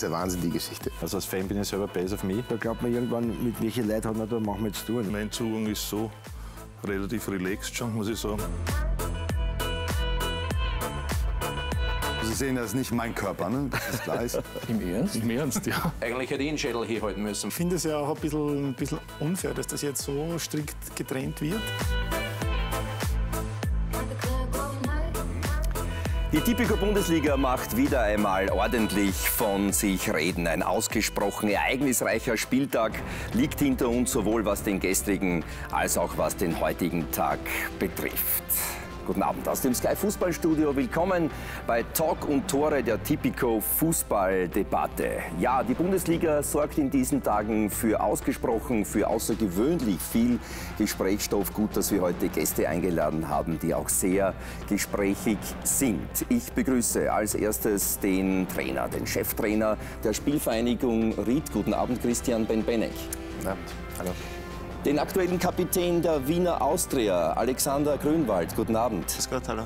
Das ist ja Wahnsinn, die Geschichte. Also als Fan bin ich selber base of me. Da glaubt man irgendwann, mit welchen Leuten hat man da, machen wir jetzt zu tun. Mein Zugang ist so relativ relaxed schon, muss ich sagen. Sie sehen, das ist nicht mein Körper, ne? Das ist gleich. Im Ernst? Im Ernst, ja. Eigentlich hätte ich einen Schädel hier halten müssen. Ich finde es ja auch ein bisschen, ein bisschen unfair, dass das jetzt so strikt getrennt wird. Die Tipico Bundesliga macht wieder einmal ordentlich von sich reden. Ein ausgesprochen ereignisreicher Spieltag liegt hinter uns, sowohl was den gestrigen als auch was den heutigen Tag betrifft. Guten Abend aus dem Sky Fußballstudio. Willkommen bei Talk und Tore der Tipico Fußballdebatte. Ja, die Bundesliga sorgt in diesen Tagen für ausgesprochen, für außergewöhnlich viel Gesprächsstoff. Gut, dass wir heute Gäste eingeladen haben, die auch sehr gesprächig sind. Ich begrüße als erstes den Trainer, den Cheftrainer der Spielvereinigung Ried. Guten Abend, Christian Ben-Benek. Guten Abend. Hallo. Den aktuellen Kapitän der Wiener Austria, Alexander Grünwald. Guten Abend. Grüß Gott, hallo.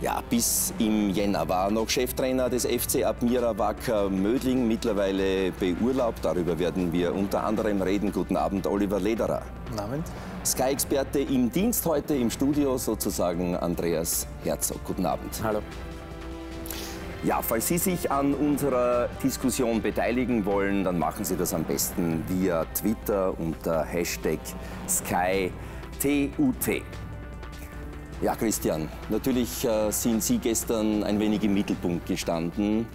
Ja, bis im Jänner war er noch Cheftrainer des FC Admira Wacker Mödling, mittlerweile beurlaubt. Darüber werden wir unter anderem reden. Guten Abend, Oliver Lederer. Guten Abend. Sky-Experte im Dienst heute im Studio, sozusagen Andreas Herzog. Guten Abend. Hallo. Ja, falls Sie sich an unserer Diskussion beteiligen wollen, dann machen Sie das am besten via Twitter unter Hashtag SkyTUT. Ja, Christian, natürlich äh, sind Sie gestern ein wenig im Mittelpunkt gestanden.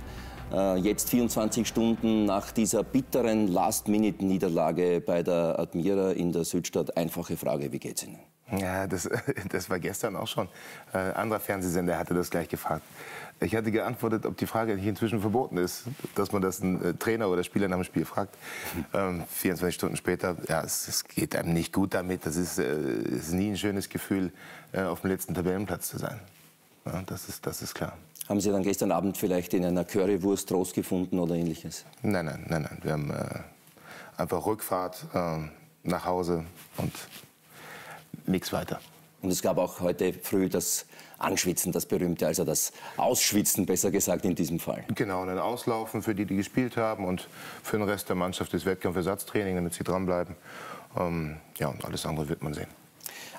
Äh, jetzt 24 Stunden nach dieser bitteren Last-Minute-Niederlage bei der Admira in der Südstadt. Einfache Frage, wie geht's Ihnen? Ja, das, das war gestern auch schon. Äh, anderer Fernsehsender hatte das gleich gefragt. Ich hatte geantwortet, ob die Frage nicht inzwischen verboten ist, dass man das einen äh, Trainer oder Spieler nach dem Spiel fragt. Ähm, 24 Stunden später, ja, es, es, geht einem nicht gut damit. Das ist, äh, ist nie ein schönes Gefühl, äh, auf dem letzten Tabellenplatz zu sein. Ja, das, ist, das ist klar. Haben Sie dann gestern Abend vielleicht in einer Currywurst Trost gefunden oder ähnliches? Nein, nein, nein, nein. Wir haben äh, einfach Rückfahrt äh, nach Hause und nichts weiter. Und es gab auch heute früh das Anschwitzen, das berühmte, also das Ausschwitzen, besser gesagt in diesem Fall. Genau, und ein Auslaufen für die, die gespielt haben und für den Rest der Mannschaft das Wettkampfersatztraining, damit sie dranbleiben. Ähm, ja, und alles andere wird man sehen.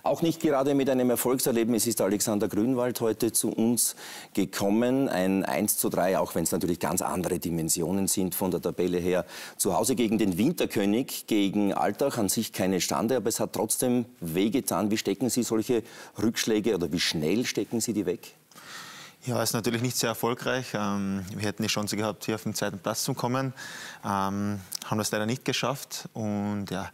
Auch nicht gerade mit einem Erfolgserlebnis ist Alexander Grünwald heute zu uns gekommen. Ein 1 zu 3, auch wenn es natürlich ganz andere Dimensionen sind von der Tabelle her. Zu Hause gegen den Winterkönig, gegen Altach, an sich keine Stande, aber es hat trotzdem wehgetan. Wie stecken Sie solche Rückschläge oder wie schnell stecken Sie die weg? Ja, ist natürlich nicht sehr erfolgreich. Ähm, wir hätten die Chance gehabt, hier auf den zweiten Platz zu kommen. Ähm, haben das leider nicht geschafft. Und ja,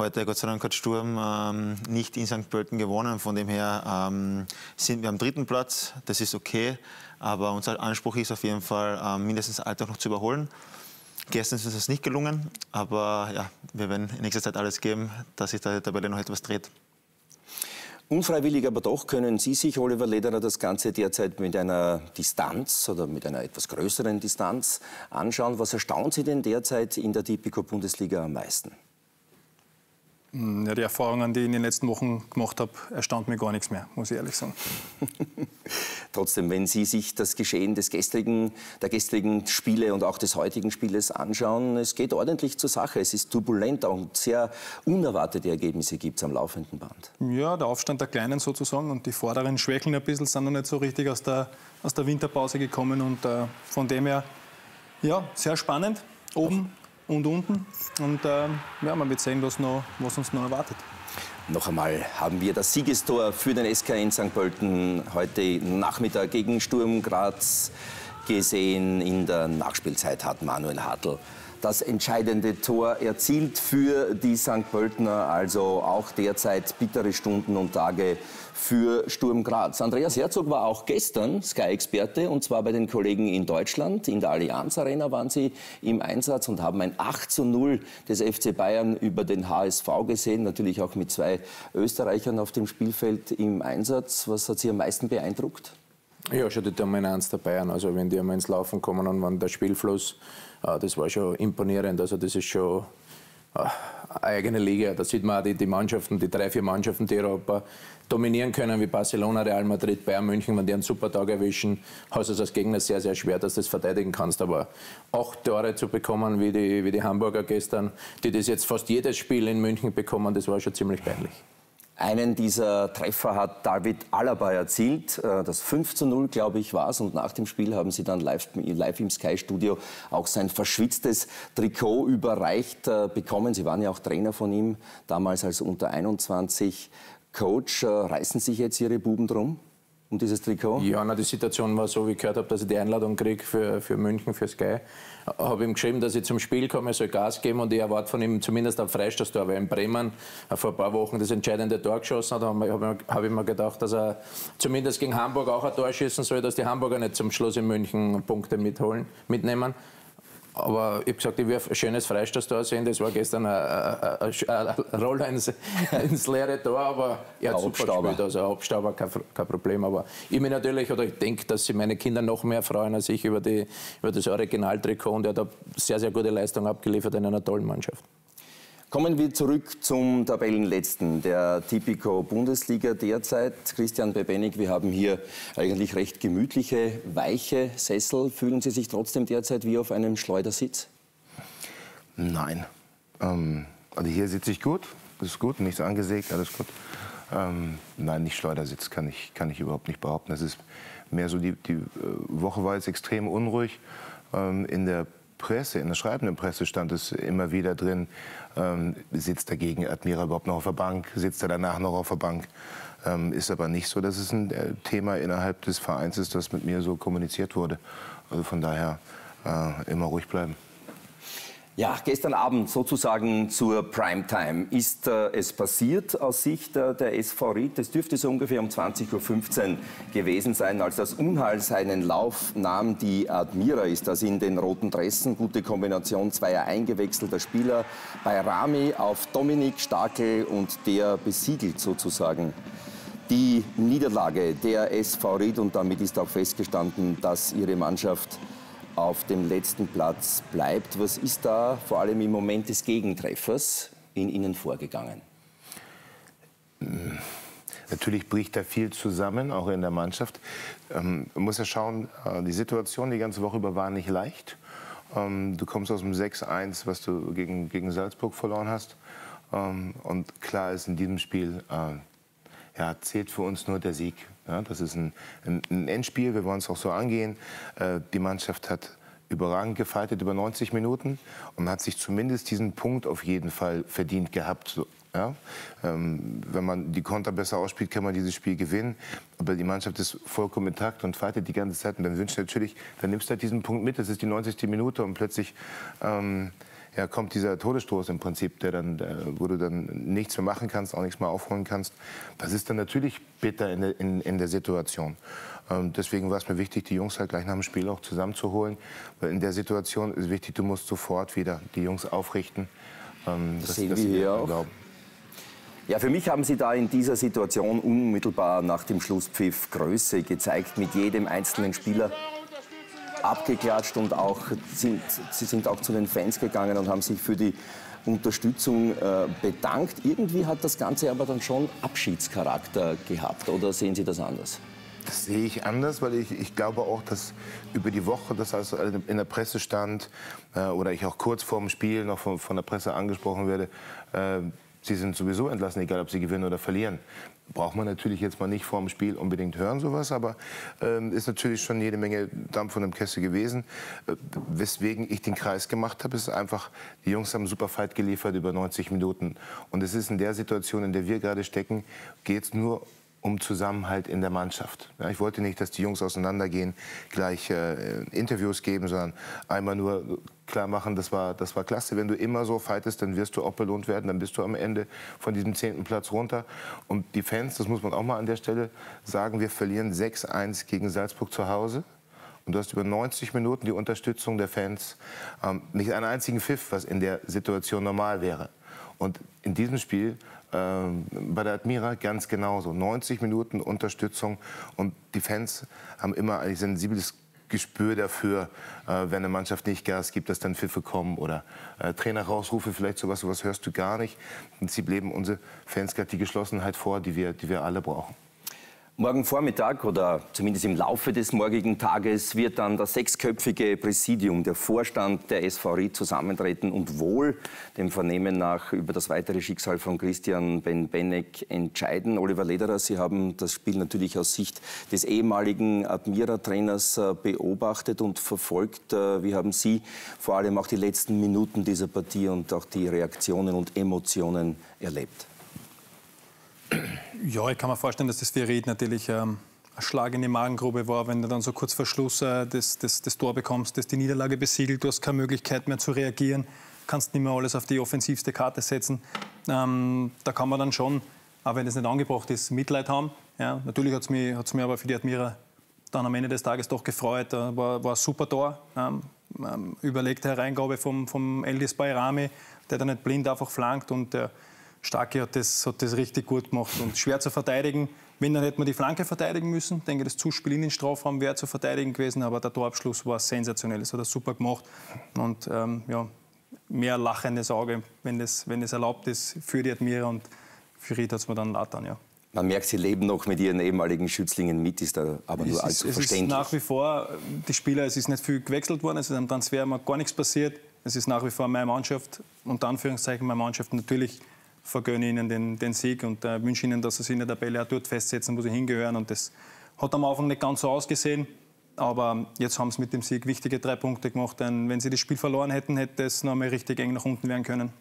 Heute, Gott sei Dank, hat Sturm ähm, nicht in St. Pölten gewonnen. Von dem her ähm, sind wir am dritten Platz. Das ist okay. Aber unser Anspruch ist auf jeden Fall, ähm, mindestens Alltag noch zu überholen. Gestern ist uns das nicht gelungen. Aber ja, wir werden in nächster Zeit alles geben, dass sich da die Tabelle noch etwas dreht. Unfreiwillig aber doch können Sie sich, Oliver Lederer, das Ganze derzeit mit einer Distanz oder mit einer etwas größeren Distanz anschauen. Was erstaunt Sie denn derzeit in der Tipico-Bundesliga am meisten? Hm, ja, die Erfahrungen, die ich in den letzten Wochen gemacht habe, erstaunt mir gar nichts mehr, muss ich ehrlich sagen. Trotzdem, wenn Sie sich das Geschehen des gestrigen, der gestrigen Spiele und auch des heutigen Spieles anschauen, es geht ordentlich zur Sache. Es ist turbulent und sehr unerwartete Ergebnisse gibt es am laufenden Band. Ja, der Aufstand der Kleinen sozusagen und die Vorderen schwächeln ein bisschen, sind noch nicht so richtig aus der, aus der Winterpause gekommen und äh, von dem her, ja, sehr spannend. Oben und unten. Und äh, ja, man wird sehen, was, noch, was uns noch erwartet. Noch einmal haben wir das Siegestor für den SK in St. Pölten heute Nachmittag gegen Sturm Graz gesehen. In der Nachspielzeit hat Manuel Hartl das entscheidende Tor erzielt für die St. Pöltener. Also auch derzeit bittere Stunden und Tage für Sturm Graz. Andreas Herzog war auch gestern Sky-Experte und zwar bei den Kollegen in Deutschland. In der Allianz Arena waren sie im Einsatz und haben ein 8 zu 0 des FC Bayern über den HSV gesehen. Natürlich auch mit zwei Österreichern auf dem Spielfeld im Einsatz. Was hat Sie am meisten beeindruckt? Ja, schon die Dominanz der Bayern. Also wenn die einmal ins Laufen kommen und wenn der Spielfluss, das war schon imponierend. Also das ist schon eine eigene Liga. Da sieht man auch die, die Mannschaften, die drei, vier Mannschaften, die Europa dominieren können, wie Barcelona, Real Madrid, Bayern München, wenn die einen super Tag erwischen, hast du es als Gegner sehr, sehr schwer, dass du das verteidigen kannst. Aber acht Tore zu bekommen, wie die, wie die Hamburger gestern, die das jetzt fast jedes Spiel in München bekommen, das war schon ziemlich peinlich. Einen dieser Treffer hat David Alaba erzielt. Äh, das 5 zu 0, glaube ich, war es. Und nach dem Spiel haben sie dann live, live im Sky-Studio auch sein verschwitztes Trikot überreicht äh, bekommen. Sie waren ja auch Trainer von ihm, damals als unter 21 Coach. Äh, reißen sich jetzt Ihre Buben drum? um dieses Trikot? Ja, na, die Situation war so, wie ich gehört habe, dass ich die Einladung kriege für, für München, für Sky. Habe ihm geschrieben, dass ich zum Spiel komme, soll Gas geben und ich erwarte von ihm zumindest ein Freistoßtor, weil in Bremen vor ein paar Wochen das entscheidende Tor geschossen hat. Da habe hab ich mir gedacht, dass er zumindest gegen Hamburg auch ein Tor schießen soll, dass die Hamburger nicht zum Schluss in München Punkte mitholen, mitnehmen. Aber ich habe gesagt, ich will ein schönes Freistoßtor sehen. Das war gestern ein, ein, ein Roller ins, ins, leere Tor, aber er hat super gespielt. Also Abstauber, kein, kein Problem. Aber ich mir natürlich, oder ich denke, dass sich meine Kinder noch mehr freuen als ich über, die, über das Originaltrikot. Und er hat eine sehr, sehr gute Leistung abgeliefert in einer tollen Mannschaft. Kommen wir zurück zum Tabellenletzten der Tipico Bundesliga derzeit. Christian Bebenig, wir haben hier eigentlich recht gemütliche, weiche Sessel. Fühlen Sie sich trotzdem derzeit wie auf einem Schleudersitz? Nein. Ähm, also hier sitze ich gut, das ist gut, nichts angesägt, alles gut. Ähm, nein, nicht Schleudersitz kann ich, kann ich überhaupt nicht behaupten. Das ist mehr so, die, die äh, Woche war jetzt extrem unruhig. Ähm, in der Presse, in der schreibenden Presse stand es immer wieder drin, ähm, sitzt dagegen Admira überhaupt noch auf der Bank, sitzt er danach noch auf der Bank. Ähm, ist aber nicht so, dass es ein äh, Thema innerhalb des Vereins ist, das mit mir so kommuniziert wurde. Also von daher äh, immer ruhig bleiben. Ja, gestern Abend sozusagen zur Primetime ist äh, es passiert aus Sicht äh, der SV Ried. Es dürfte so ungefähr um 20.15 Uhr gewesen sein, als das Unheil seinen Lauf nahm. Die Admira ist das in den roten Dressen. Gute Kombination zweier eingewechselter Spieler bei Rami auf Dominik Stakel und der besiegelt sozusagen die Niederlage der SV Ried und damit ist auch festgestanden, dass ihre Mannschaft auf dem letzten Platz bleibt. Was ist da vor allem im Moment des Gegentreffers in Ihnen vorgegangen? Natürlich bricht da viel zusammen, auch in der Mannschaft. Ähm, man muss ja schauen, äh, die Situation die ganze Woche über war nicht leicht. Ähm, du kommst aus dem 6-1, was du gegen, gegen Salzburg verloren hast. Ähm, und klar ist in diesem Spiel, äh, ja, zählt für uns nur der Sieg. Ja, das ist ein, ein, ein, Endspiel, wir wollen es auch so angehen. Äh, die Mannschaft hat überragend gefeitet über 90 Minuten und hat sich zumindest diesen Punkt auf jeden Fall verdient gehabt. So, ja? Ähm, wenn man die Konter besser ausspielt, kann man dieses Spiel gewinnen. Aber die Mannschaft ist vollkommen intakt und fightet die ganze Zeit. Und dann wünscht natürlich, dann nimmst du halt diesen Punkt mit. Das ist die 90. Minute und plötzlich ähm, ja, kommt dieser Todesstoß im Prinzip, der dann, wo du dann nichts mehr machen kannst, auch nichts mehr aufholen kannst. Das ist dann natürlich bitter in der, in, in der Situation. Ähm, deswegen war es mir wichtig, die Jungs halt gleich nach dem Spiel auch zusammenzuholen. Weil in der Situation ist wichtig, du musst sofort wieder die Jungs aufrichten. Ähm, das sehen wir hier auch. Glauben. Ja, für mich haben Sie da in dieser Situation unmittelbar nach dem Schlusspfiff Größe gezeigt mit jedem einzelnen Spieler abgeklatscht und auch sind, sie sind auch zu den Fans gegangen und haben sich für die Unterstützung äh, bedankt. Irgendwie hat das Ganze aber dann schon Abschiedscharakter gehabt, oder sehen Sie das anders? Das sehe ich anders, weil ich, ich glaube auch, dass über die Woche, das also in der Presse stand äh, oder ich auch kurz vor dem Spiel noch von, von der Presse angesprochen werde, äh, sie sind sowieso entlassen, egal ob sie gewinnen oder verlieren braucht man natürlich jetzt mal nicht vor dem Spiel unbedingt hören, sowas, aber ähm, ist natürlich schon jede Menge Dampf von dem Kessel gewesen. Äh, weswegen ich den Kreis gemacht habe, ist einfach, die Jungs haben super Fight geliefert über 90 Minuten. Und es ist in der Situation, in der wir gerade stecken, geht es nur um Zusammenhalt in der Mannschaft. Ja, ich wollte nicht, dass die Jungs auseinandergehen, gleich äh, Interviews geben, sondern einmal nur klar machen, das war, das war klasse. Wenn du immer so fightest, dann wirst du auch belohnt werden, dann bist du am Ende von diesem zehnten Platz runter. Und die Fans, das muss man auch mal an der Stelle sagen, wir verlieren 6-1 gegen Salzburg zu Hause. Und du hast über 90 Minuten die Unterstützung der Fans, ähm, nicht einen einzigen Pfiff, was in der Situation normal wäre. Und in diesem Spiel bei der Admira ganz genauso. 90 Minuten Unterstützung und die Fans haben immer ein sensibles Gespür dafür, äh, wenn eine Mannschaft nicht Gas gibt, dass dann Pfiffe kommen oder äh, Trainer rausrufe, vielleicht sowas, sowas hörst du gar nicht. Im Prinzip leben unsere Fans gerade die Geschlossenheit vor, die wir, die wir alle brauchen. Morgen Vormittag oder zumindest im Laufe des morgigen Tages wird dann das sechsköpfige Präsidium, der Vorstand der SVRI zusammentreten und wohl dem Vernehmen nach über das weitere Schicksal von Christian Ben-Benneck entscheiden. Oliver Lederer, Sie haben das Spiel natürlich aus Sicht des ehemaligen Admira-Trainers äh, beobachtet und verfolgt. Äh, wie haben Sie vor allem auch die letzten Minuten dieser Partie und auch die Reaktionen und Emotionen erlebt? Ja, ich kann mir vorstellen, dass das für Ried natürlich ähm, ein Schlag in die Magengrube war, wenn du dann so kurz vor Schluss äh, das, das, das Tor bekommst, das die Niederlage besiegelt, du hast keine Möglichkeit mehr zu reagieren, kannst nicht mehr alles auf die offensivste Karte setzen. Ähm, da kann man dann schon, auch wenn das nicht angebracht ist, Mitleid haben. Ja, natürlich hat es mich, hat's mich aber für die Admira dann am Ende des Tages doch gefreut. Äh, war, war ein super Tor. Ähm, ähm, überlegte Hereingabe vom, vom Eldis Bayrami, der da nicht blind einfach flankt und der Starke hat das, hat das richtig gut gemacht und schwer zu verteidigen. Wenn, dann hätte man die Flanke verteidigen müssen. Ich denke, das Zuspiel in den Strafraum wäre zu verteidigen gewesen, aber der Torabschluss war sensationell. Das hat er super gemacht. Und ähm, ja, mehr lachendes Auge, wenn das, wenn das erlaubt ist, für die Admira und für Ried hat es mir dann leid ja. Man merkt, Sie leben noch mit Ihren ehemaligen Schützlingen mit, ist da aber nur allzu es verständlich. Es ist nach wie vor, die Spieler, es ist nicht viel gewechselt worden, es ist am Transfer gar nichts passiert. Es ist nach wie vor meine Mannschaft, unter Anführungszeichen meine Mannschaft. Natürlich vergönne ihnen den, den Sieg und äh, wünsche ihnen, dass sie sich in der Tabelle auch dort festsetzen, wo sie hingehören. Und das hat am Anfang nicht ganz so ausgesehen. Aber jetzt haben sie mit dem Sieg wichtige drei Punkte gemacht. Denn wenn sie das Spiel verloren hätten, hätte es noch einmal richtig eng nach unten werden können.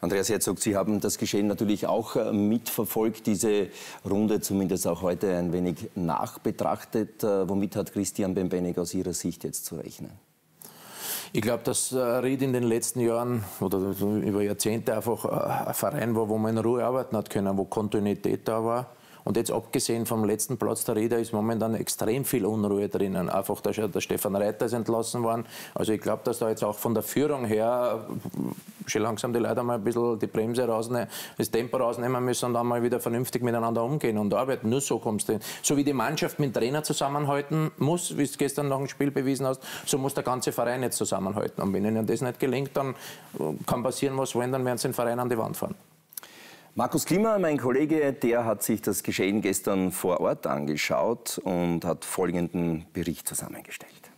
Andreas Herzog, Sie haben das Geschehen natürlich auch äh, mitverfolgt, diese Runde zumindest auch heute ein wenig nachbetrachtet. Äh, womit hat Christian Bembenek aus Ihrer Sicht jetzt zu rechnen? Ich glaube, dass äh, Ried in den letzten Jahren oder über Jahrzehnte einfach äh, ein Verein war, wo man in Ruhe arbeiten hat können, wo Kontinuität da war. Und jetzt abgesehen vom letzten Platz der Räder ist momentan extrem viel Unruhe drinnen. Einfach der, der Stefan Reiter ist entlassen worden. Also ich glaube, dass da jetzt auch von der Führung her schon langsam die Leute mal ein bisschen die Bremse rausnehmen, das Tempo rausnehmen müssen und dann mal wieder vernünftig miteinander umgehen und arbeiten. Nur so kommst du. So wie die Mannschaft mit dem Trainer zusammenhalten muss, wie es gestern nach dem Spiel bewiesen hast, so muss der ganze Verein jetzt zusammenhalten. Und wenn ihnen das nicht gelingt, dann kann passieren, was wollen, dann werden sie den Verein an die Wand fahren. Markus Klima, mein Kollege, der hat sich das Geschehen gestern vor Ort angeschaut und hat folgenden Bericht zusammengestellt.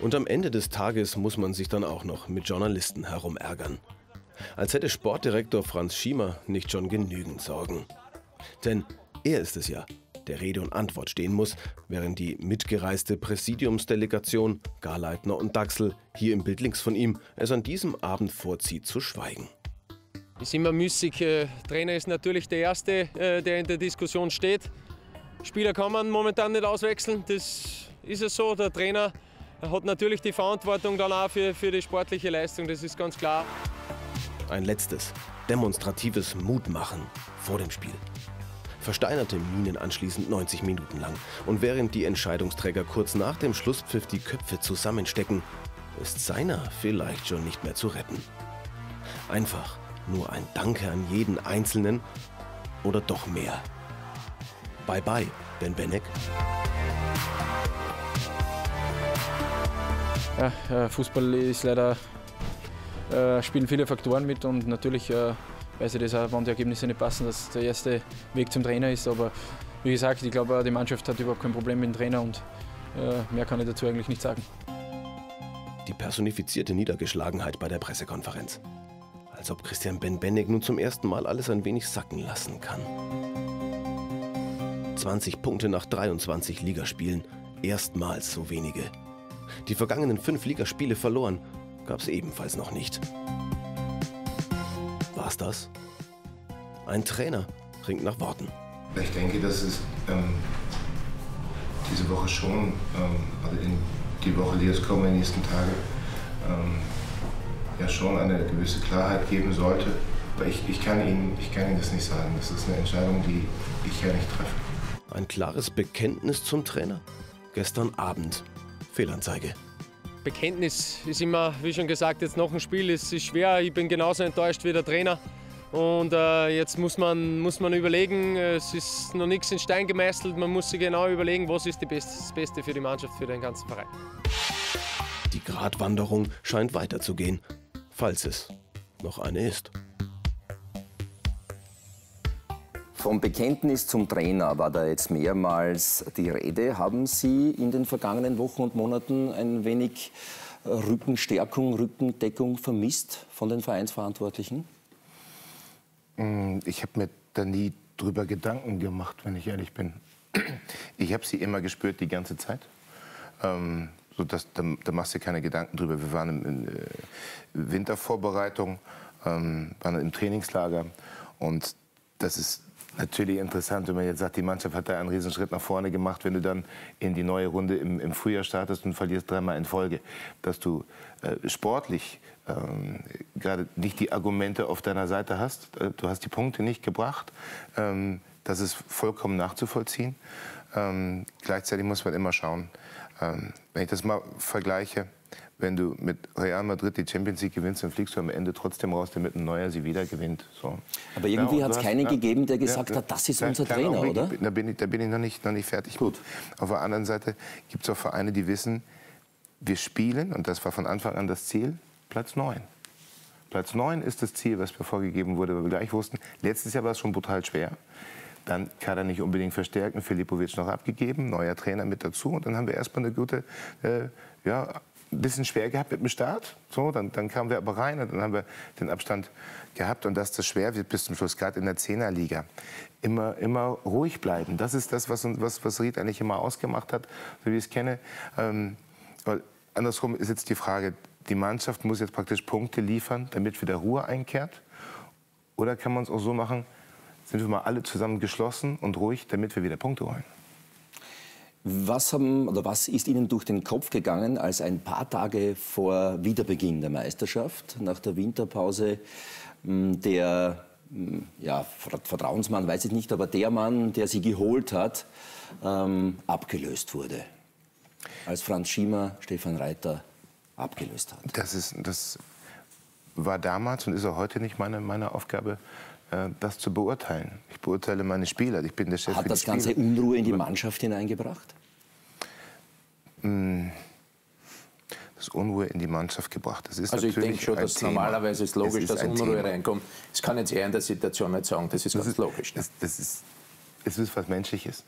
Und am Ende des Tages muss man sich dann auch noch mit Journalisten herumärgern. Als hätte Sportdirektor Franz Schiemer nicht schon genügend Sorgen. Denn er ist es ja, der Rede und Antwort stehen muss, während die mitgereiste Präsidiumsdelegation, Garleitner und Daxel, hier im Bild links von ihm, es an diesem Abend vorzieht zu schweigen. Ist immer müßig. Äh, Trainer ist natürlich der Erste, äh, der in der Diskussion steht. Spieler kann man momentan nicht auswechseln, das ist es so. Der Trainer hat natürlich die Verantwortung dann auch für, für die sportliche Leistung, das ist ganz klar. Ein letztes, demonstratives Mutmachen vor dem Spiel. Versteinerte Minen anschließend 90 Minuten lang. Und während die Entscheidungsträger kurz nach dem Schlusspfiff die Köpfe zusammenstecken, ist seiner vielleicht schon nicht mehr zu retten. Einfach nur ein Danke an jeden Einzelnen oder doch mehr? Bye bye, Ben Benek. Ja, Fußball ist leider, äh, spielen viele Faktoren mit und natürlich äh, weiß ich das auch, wenn die Ergebnisse nicht passen, dass der erste Weg zum Trainer ist. Aber wie gesagt, ich glaube, die Mannschaft hat überhaupt kein Problem mit dem Trainer und äh, mehr kann ich dazu eigentlich nicht sagen. Die personifizierte Niedergeschlagenheit bei der Pressekonferenz als ob Christian Ben-Bennig nun zum ersten Mal alles ein wenig sacken lassen kann. 20 Punkte nach 23 Ligaspielen, erstmals so wenige. Die vergangenen fünf Ligaspiele verloren gab es ebenfalls noch nicht. War's das? Ein Trainer ringt nach Worten. Ich denke, dass es ähm, diese Woche schon, ähm, also in die Woche, die jetzt kommen, in den nächsten Tagen, ähm, ja schon eine gewisse Klarheit geben sollte. Aber ich, ich, kann Ihnen, ich kann Ihnen das nicht sagen. Das ist eine Entscheidung, die ich ja nicht treffe. Ein klares Bekenntnis zum Trainer? Gestern Abend. Fehlanzeige. Bekenntnis ist immer, wie schon gesagt, jetzt noch ein Spiel. Es ist schwer. Ich bin genauso enttäuscht wie der Trainer. Und äh, jetzt muss man, muss man überlegen, es ist noch nichts in Stein gemeißelt, man muss sich genau überlegen, was ist Best, das Beste für die Mannschaft, für den ganzen Verein. Die Gratwanderung scheint weiterzugehen, falls es noch eine ist. Vom Bekenntnis zum Trainer war da jetzt mehrmals die Rede. Haben Sie in den vergangenen Wochen und Monaten ein wenig Rückenstärkung, Rückendeckung vermisst von den Vereinsverantwortlichen? Mm, ich habe mir da nie drüber Gedanken gemacht, wenn ich ehrlich bin. Ich habe sie immer gespürt die ganze Zeit. Ähm, so dass, da, da, machst du keine Gedanken drüber. Wir waren in, in äh, Wintervorbereitung, ähm, waren im Trainingslager und das ist natürlich interessant, wenn man jetzt sagt, die Mannschaft hat da einen Riesenschritt nach vorne gemacht, wenn du dann in die neue Runde im, im Frühjahr startest und verlierst dreimal in Folge, dass du äh, sportlich ähm, gerade nicht die Argumente auf deiner Seite hast. Äh, du hast die Punkte nicht gebracht. Ähm, das ist vollkommen nachzuvollziehen. Ähm, gleichzeitig muss man immer schauen, ähm, wenn ich das mal vergleiche, wenn du mit Real Madrid die Champions League gewinnst, dann fliegst du am Ende trotzdem raus, damit ein neuer sie wieder gewinnt. So. Aber irgendwie ja, hat es keinen ja, gegeben, der gesagt ja, hat, das ist unser Trainer, oder? Da bin ich, da bin ich noch, nicht, noch nicht fertig. Gut. Auf der anderen Seite gibt es auch Vereine, die wissen, wir spielen, und das war von Anfang an das Ziel, Platz 9. Platz 9 ist das Ziel, was mir vorgegeben wurde, weil wir gleich wussten, letztes Jahr war es schon brutal schwer. Dann Kader nicht unbedingt verstärken, Filipovic noch abgegeben, neuer Trainer mit dazu. Und dann haben wir erstmal eine gute, äh, ja, ein bisschen schwer gehabt mit dem Start. So, dann, dann kamen wir aber rein und dann haben wir den Abstand gehabt. Und dass das schwer wird bis zum Schluss, gerade in der Zehnerliga. Immer, immer ruhig bleiben. Das ist das, was, was, was Ried eigentlich immer ausgemacht hat, so wie ich es kenne. Ähm, andersrum ist jetzt die Frage, die Mannschaft muss jetzt praktisch Punkte liefern, damit wieder Ruhe einkehrt? Oder kann man es auch so machen, sind wir mal alle zusammen geschlossen und ruhig, damit wir wieder Punkte holen? Was, haben, oder was ist Ihnen durch den Kopf gegangen, als ein paar Tage vor Wiederbeginn der Meisterschaft, nach der Winterpause, hm, der hm, ja, Vertrauensmann, weiß ich nicht, aber der Mann, der Sie geholt hat, ähm, abgelöst wurde? Als Franz Schiemer Stefan Reiter abgelöst hat. Das, ist, das war damals und ist auch heute nicht meine, meine Aufgabe, das zu beurteilen. Ich beurteile meine Spieler. Ich bin der Chef Hat das ganze Spieler. Unruhe in die Mannschaft hineingebracht? Hm. Das Unruhe in die Mannschaft gebracht. Das ist also ich denke schon, dass Thema. normalerweise ist logisch, ist dass Unruhe Thema. reinkommt. Das kann jetzt er in der Situation nicht sagen. Das ist das ganz ist, logisch. Ne? Das, das, ist, das ist was Menschliches.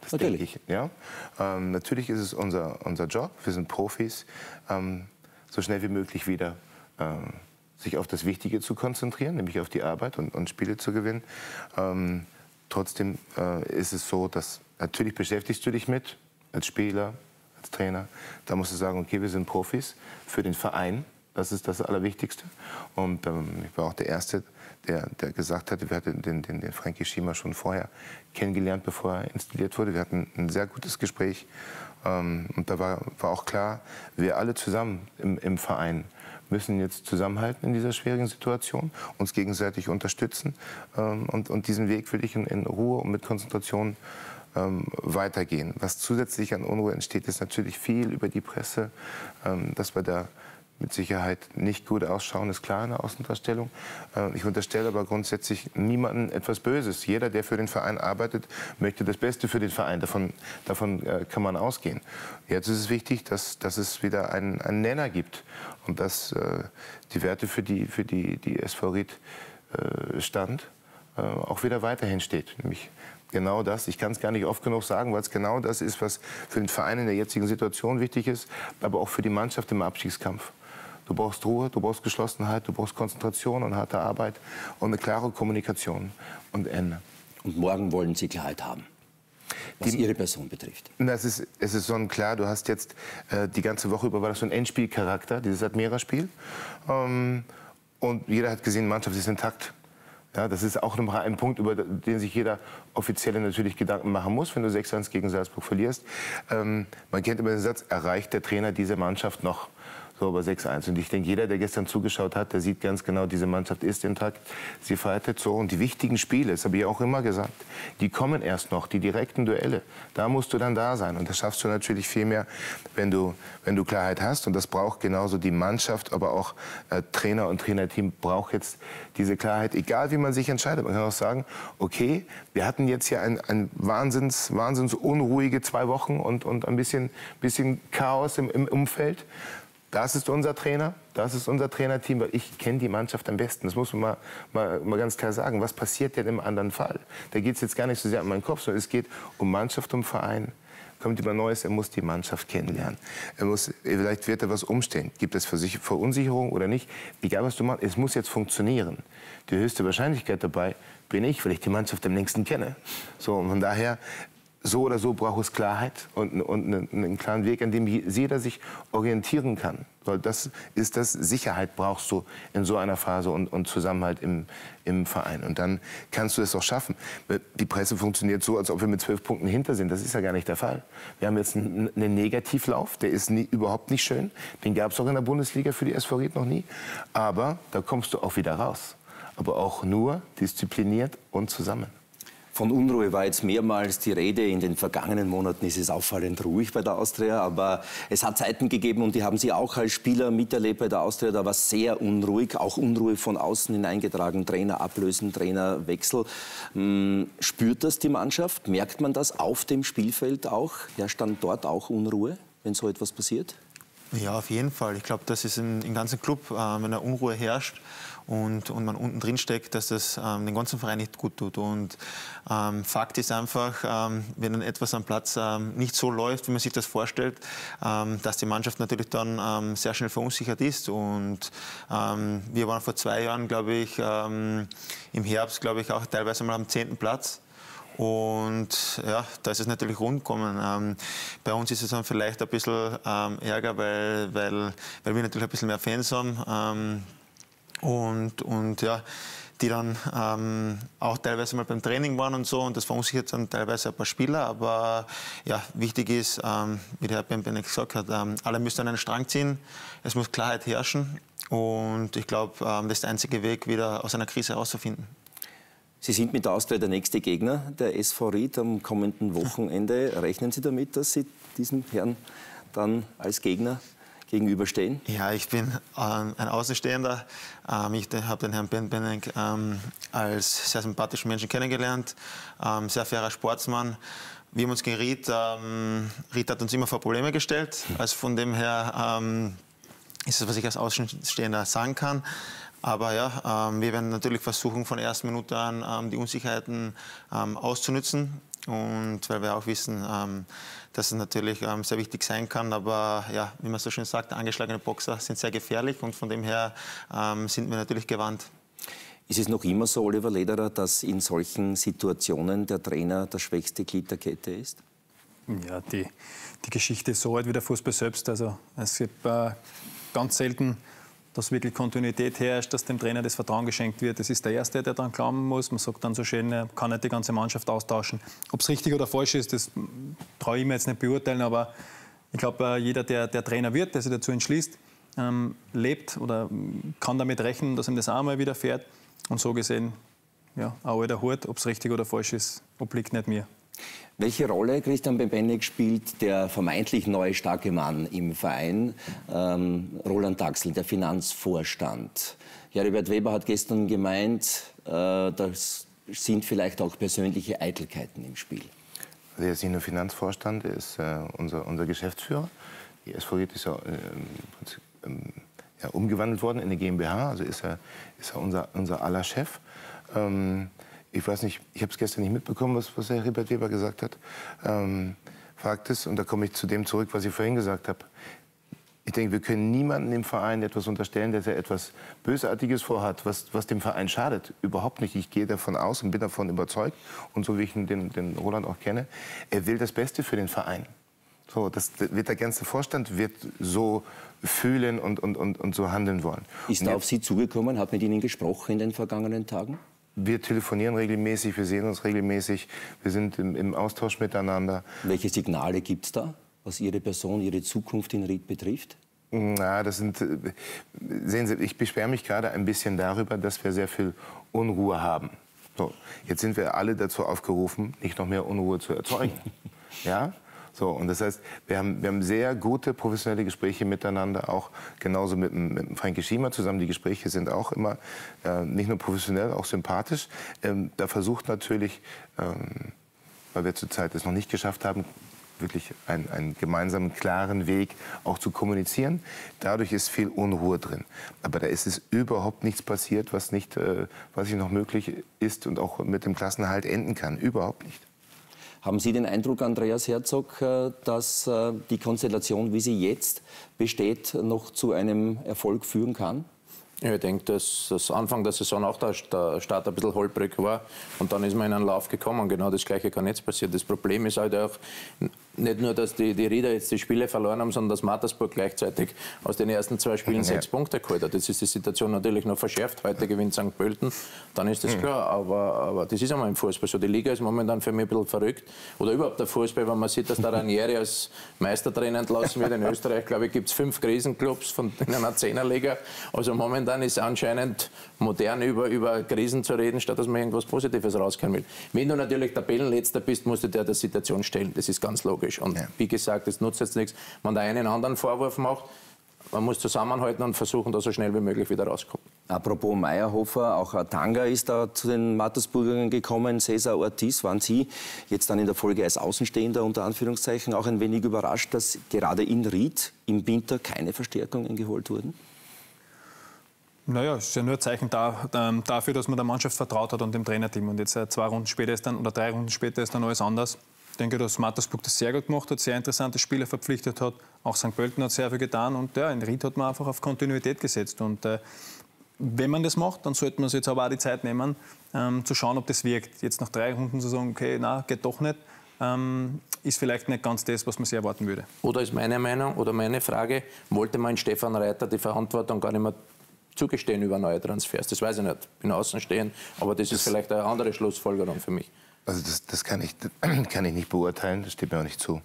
Das natürlich. Ich, ja. Ähm, natürlich ist es unser, unser Job, wir sind Profis, ähm, so schnell wie möglich wieder ähm, sich auf das Wichtige zu konzentrieren, nämlich auf die Arbeit und, und Spiele zu gewinnen. Ähm, trotzdem äh, ist es so, dass natürlich beschäftigst du dich mit, als Spieler, als Trainer. Da musst du sagen, okay, wir sind Profis für den Verein. Das ist das Allerwichtigste. Und ähm, ich war auch der Erste, der, der gesagt hatte, wir hatten den, den, den Frankie Schima schon vorher kennengelernt, bevor er installiert wurde. Wir hatten ein sehr gutes Gespräch. Ähm, und da war, war auch klar, wir alle zusammen im, im Verein müssen jetzt zusammenhalten in dieser schwierigen Situation, uns gegenseitig unterstützen. Ähm, und, und diesen Weg will ich in, in Ruhe und mit Konzentration ähm, weitergehen. Was zusätzlich an Unruhe entsteht, ist natürlich viel über die Presse, ähm, dass wir da mit Sicherheit nicht gut ausschauen, ist klar in der Außendarstellung. Äh, ich unterstelle aber grundsätzlich niemandem etwas Böses. Jeder, der für den Verein arbeitet, möchte das Beste für den Verein. Davon, davon äh, kann man ausgehen. Jetzt ist es wichtig, dass, dass es wieder einen, einen Nenner gibt und dass äh, die Werte, für die, für die, die SV Ried stand, auch wieder weiterhin steht. Nämlich genau das. Ich kann es gar nicht oft genug sagen, weil es genau das ist, was für den Verein in der jetzigen Situation wichtig ist, aber auch für die Mannschaft im Abstiegskampf. Du brauchst Ruhe, du brauchst Geschlossenheit, du brauchst Konzentration und harte Arbeit und eine klare Kommunikation und Ende. Und morgen wollen Sie Klarheit haben was die, Ihre Person betrifft. Das ist, es ist sonnenklar, du hast jetzt äh, die ganze Woche über war das so ein Endspielcharakter, dieses Admira-Spiel. Ähm, und jeder hat gesehen, die Mannschaft ist intakt. Ja, das ist auch noch ein Punkt, über den sich jeder Offizielle natürlich Gedanken machen muss, wenn du 6-1 gegen Salzburg verlierst. Ähm, man kennt immer den Satz, erreicht der Trainer diese Mannschaft noch? So, aber 6-1. Und ich denke, jeder, der gestern zugeschaut hat, der sieht ganz genau, diese Mannschaft ist intakt. Sie fightet so. Und die wichtigen Spiele, das habe ich auch immer gesagt, die kommen erst noch, die direkten Duelle. Da musst du dann da sein. Und das schaffst du natürlich viel mehr, wenn du, wenn du Klarheit hast. Und das braucht genauso die Mannschaft, aber auch äh, Trainer und Trainerteam braucht jetzt diese Klarheit, egal wie man sich entscheidet. Man kann auch sagen, okay, wir hatten jetzt hier ein, ein wahnsinns, wahnsinns unruhige zwei Wochen und, und ein bisschen, bisschen Chaos im, im Umfeld. Das ist unser Trainer, das ist unser Trainerteam, weil ich kenne die Mannschaft am besten. Das muss man mal, mal, mal ganz klar sagen. Was passiert denn im anderen Fall? Da geht es jetzt gar nicht so sehr um meinen Kopf, sondern es geht um Mannschaft, um Verein. Kommt jemand Neues, er muss die Mannschaft kennenlernen. Er muss, vielleicht wird er was umstellen. Gibt es Verunsicherung oder nicht? Egal was du machst, es muss jetzt funktionieren. Die höchste Wahrscheinlichkeit dabei bin ich, weil ich die Mannschaft am längsten kenne. So, und von daher so oder so braucht es Klarheit und, und einen, einen, klaren Weg, an dem jeder sich orientieren kann. Weil das ist das, Sicherheit brauchst du in so einer Phase und, und Zusammenhalt im, im Verein. Und dann kannst du es auch schaffen. Die Presse funktioniert so, als ob wir mit zwölf Punkten hinter sind. Das ist ja gar nicht der Fall. Wir haben jetzt einen, einen Negativlauf, der ist nie, überhaupt nicht schön. Den gab es auch in der Bundesliga für die SV noch nie. Aber da kommst du auch wieder raus. Aber auch nur diszipliniert und zusammen. Von Unruhe war jetzt mehrmals die Rede. In den vergangenen Monaten ist es auffallend ruhig bei der Austria. Aber es hat Zeiten gegeben und die haben Sie auch als Spieler miterlebt bei der Austria. Da war es sehr unruhig, auch Unruhe von außen hineingetragen. Trainer ablösen, Trainerwechsel. Hm, spürt das die Mannschaft? Merkt man das auf dem Spielfeld auch? Herrscht dann dort auch Unruhe, wenn so etwas passiert? Ja, auf jeden Fall. Ich glaube, das ist im, im ganzen Club, äh, wenn da Unruhe herrscht und, und man unten drin steckt, dass das ähm, den ganzen Verein nicht gut tut. Und ähm, Fakt ist einfach, ähm, wenn etwas am Platz ähm, nicht so läuft, wie man sich das vorstellt, ähm, dass die Mannschaft natürlich dann ähm, sehr schnell verunsichert ist. Und wir waren vor zwei Jahren, glaube ich, im Herbst, glaube ich, auch teilweise mal am zehnten Platz. Und ja, da ist es natürlich rundgekommen. Ähm, bei uns ist es dann vielleicht ein bisschen ähm, Ärger, weil, weil, weil wir natürlich ein bisschen mehr Fans haben. Ähm, und, und ja, die dann ähm, auch teilweise mal beim Training waren und so. Und das verunsichert dann teilweise ein paar Spieler. Aber ja, wichtig ist, ähm, wie der Herr Bembenek gesagt hat, ähm, alle müssen an einen Strang ziehen. Es muss Klarheit herrschen. Und ich glaube, ähm, das ist der einzige Weg, wieder aus einer Krise herauszufinden. Sie sind mit der Austria der nächste Gegner der SV Ried am kommenden Wochenende. Rechnen Sie damit, dass Sie diesem Herrn dann als Gegner gegenüberstehen? Ja, ich bin ähm, ein Außenstehender. Ähm, ich habe den Herrn Ben Benning ähm, als sehr sympathischen Menschen kennengelernt, ähm, sehr fairer Sportsmann. Wir haben uns gegen Ried, ähm, Ried hat uns immer vor Probleme gestellt. Also von dem her ähm, ist es, was ich als Außenstehender sagen kann. Aber ja, wir werden natürlich versuchen, von der ersten Minute an die Unsicherheiten auszunützen. Und weil wir auch wissen, dass es natürlich ähm, sehr wichtig sein kann. Aber ja, wie man so schön sagt, angeschlagene Boxer sind sehr gefährlich und von dem her ähm, sind wir natürlich gewarnt. Ist es noch immer so, Oliver Lederer, dass in solchen Situationen der Trainer das schwächste Glied der Kette ist? Ja, die, die Geschichte ist so alt wie der Fußball selbst. Also es gibt äh, ganz selten dass wirklich Kontinuität herrscht, dass dem Trainer das Vertrauen geschenkt wird. Das ist der Erste, der daran glauben muss. Man sagt dann so schön, er kann nicht die ganze Mannschaft austauschen. Ob es richtig oder falsch ist, das traue ich mir jetzt nicht beurteilen, aber ich glaube, äh, jeder, der, der Trainer wird, der sich dazu entschließt, ähm, lebt oder kann damit rechnen, dass ihm das auch mal widerfährt. Und so gesehen, ja, auch der Hut, ob es richtig oder falsch ist, obliegt nicht mir. Welche Rolle, Christian Bebenek, spielt der vermeintlich neue starke Mann im Verein, ähm, Roland Daxel, der Finanzvorstand? Heribert Weber hat gestern gemeint, äh, das sind vielleicht auch persönliche Eitelkeiten im Spiel. Also er ist nicht nur Finanzvorstand, er ist äh, unser, unser Geschäftsführer. Die SV ist ja, äh, ja, umgewandelt worden in eine GmbH, also ist er, ist er unser, unser aller Chef. Ähm, ich weiß nicht, ich habe es gestern nicht mitbekommen, was, was Herr Herbert Weber gesagt hat. Ähm, Fakt ist, und da komme ich zu dem zurück, was ich vorhin gesagt habe. Ich denke, wir können niemandem im Verein etwas unterstellen, dass er etwas Bösartiges vorhat, was, was dem Verein schadet. Überhaupt nicht. Ich gehe davon aus und bin davon überzeugt, und so wie ich den, den Roland auch kenne, er will das Beste für den Verein. So, das wird der ganze Vorstand wird so fühlen und, und, und, und so handeln wollen. Ist er auf Sie zugekommen, hat mit Ihnen gesprochen in den vergangenen Tagen? Wir telefonieren regelmäßig, wir sehen uns regelmäßig, wir sind im, im Austausch miteinander. Welche Signale gibt es da, was Ihre Person, Ihre Zukunft in Ried betrifft? Na, das sind, äh, sehen Sie, ich beschwere mich gerade ein bisschen darüber, dass wir sehr viel Unruhe haben. So, jetzt sind wir alle dazu aufgerufen, nicht noch mehr Unruhe zu erzeugen. ja? So, und das heißt, wir haben, wir haben sehr gute professionelle Gespräche miteinander, auch genauso mit, mit Frankie Schiemer zusammen. Die Gespräche sind auch immer äh, nicht nur professionell, auch sympathisch. Ähm, da versucht natürlich, ähm, weil wir zurzeit es noch nicht geschafft haben, wirklich einen, einen gemeinsamen, klaren Weg auch zu kommunizieren. Dadurch ist viel Unruhe drin. Aber da ist es überhaupt nichts passiert, was nicht, äh, was nicht noch möglich ist und auch mit dem Klassenhalt enden kann. Überhaupt nicht. Haben Sie den Eindruck, Andreas Herzog, äh, dass äh, die Konstellation, wie sie jetzt besteht, noch zu einem Erfolg führen kann? Ich denke, dass das Anfang der Saison auch der Start ein bisschen holprig war. Und dann ist man in einen Lauf gekommen. Genau das Gleiche kann jetzt passieren. Das Problem ist halt auch nicht nur, dass die, die Rieder jetzt die Spiele verloren haben, sondern dass Mattersburg gleichzeitig aus den ersten zwei Spielen Ja. sechs Punkte geholt hat. Jetzt ist die Situation natürlich noch verschärft. Heute gewinnt St. Pölten. Dann ist das Mhm. klar. Aber, aber das ist einmal im Fußball so. Die Liga ist momentan für mich ein bisschen verrückt. Oder überhaupt der Fußball, wenn man sieht, dass der Ranieri als Meistertrainer entlassen wird. In Österreich, glaube ich, gibt es fünf Krisenclubs von, in einer Zehnerliga. Also momentan ist anscheinend modern, über, über Krisen zu reden, statt dass man irgendwas Positives rauskommen will. Wenn du natürlich Tabellenletzter bist, musst du dir der Situation stellen. Das ist ganz logisch. Und wie gesagt, es nutzt jetzt nichts, wenn der eine einen anderen Vorwurf macht. Man muss zusammenhalten und versuchen, da so schnell wie möglich wieder rauszukommen. Apropos Meyerhofer, auch Tanga ist da zu den Mattersburgern gekommen, Cesar Ortiz. Waren Sie jetzt dann in der Folge als Außenstehender unter Anführungszeichen auch ein wenig überrascht, dass gerade in Ried im Winter keine Verstärkungen geholt wurden? Naja, es ist ja nur ein Zeichen da, ähm, dafür, dass man der Mannschaft vertraut hat und dem Trainerteam. Und jetzt äh, zwei Runden später ist dann, oder drei Runden später ist dann alles anders. Ich denke, dass Mattersburg das sehr gut gemacht hat, sehr interessante Spieler verpflichtet hat. Auch St. Pölten hat sehr viel getan. Und ja, in Ried hat man einfach auf Kontinuität gesetzt. Und äh, wenn man das macht, dann sollte man sich jetzt aber auch die Zeit nehmen, ähm, zu schauen, ob das wirkt. Jetzt nach drei Runden zu sagen, okay, na, geht doch nicht, ähm, ist vielleicht nicht ganz das, was man sich erwarten würde. Oder ist meine Meinung oder meine Frage, wollte man Stefan Reiter die Verantwortung gar nicht mehr zugestehen über neue Transfers? Das weiß ich nicht. Ich bin außenstehend, aber das ist vielleicht eine andere Schlussfolgerung für mich. Also das, das kann, ich, kann ich nicht beurteilen, das steht mir auch nicht zu.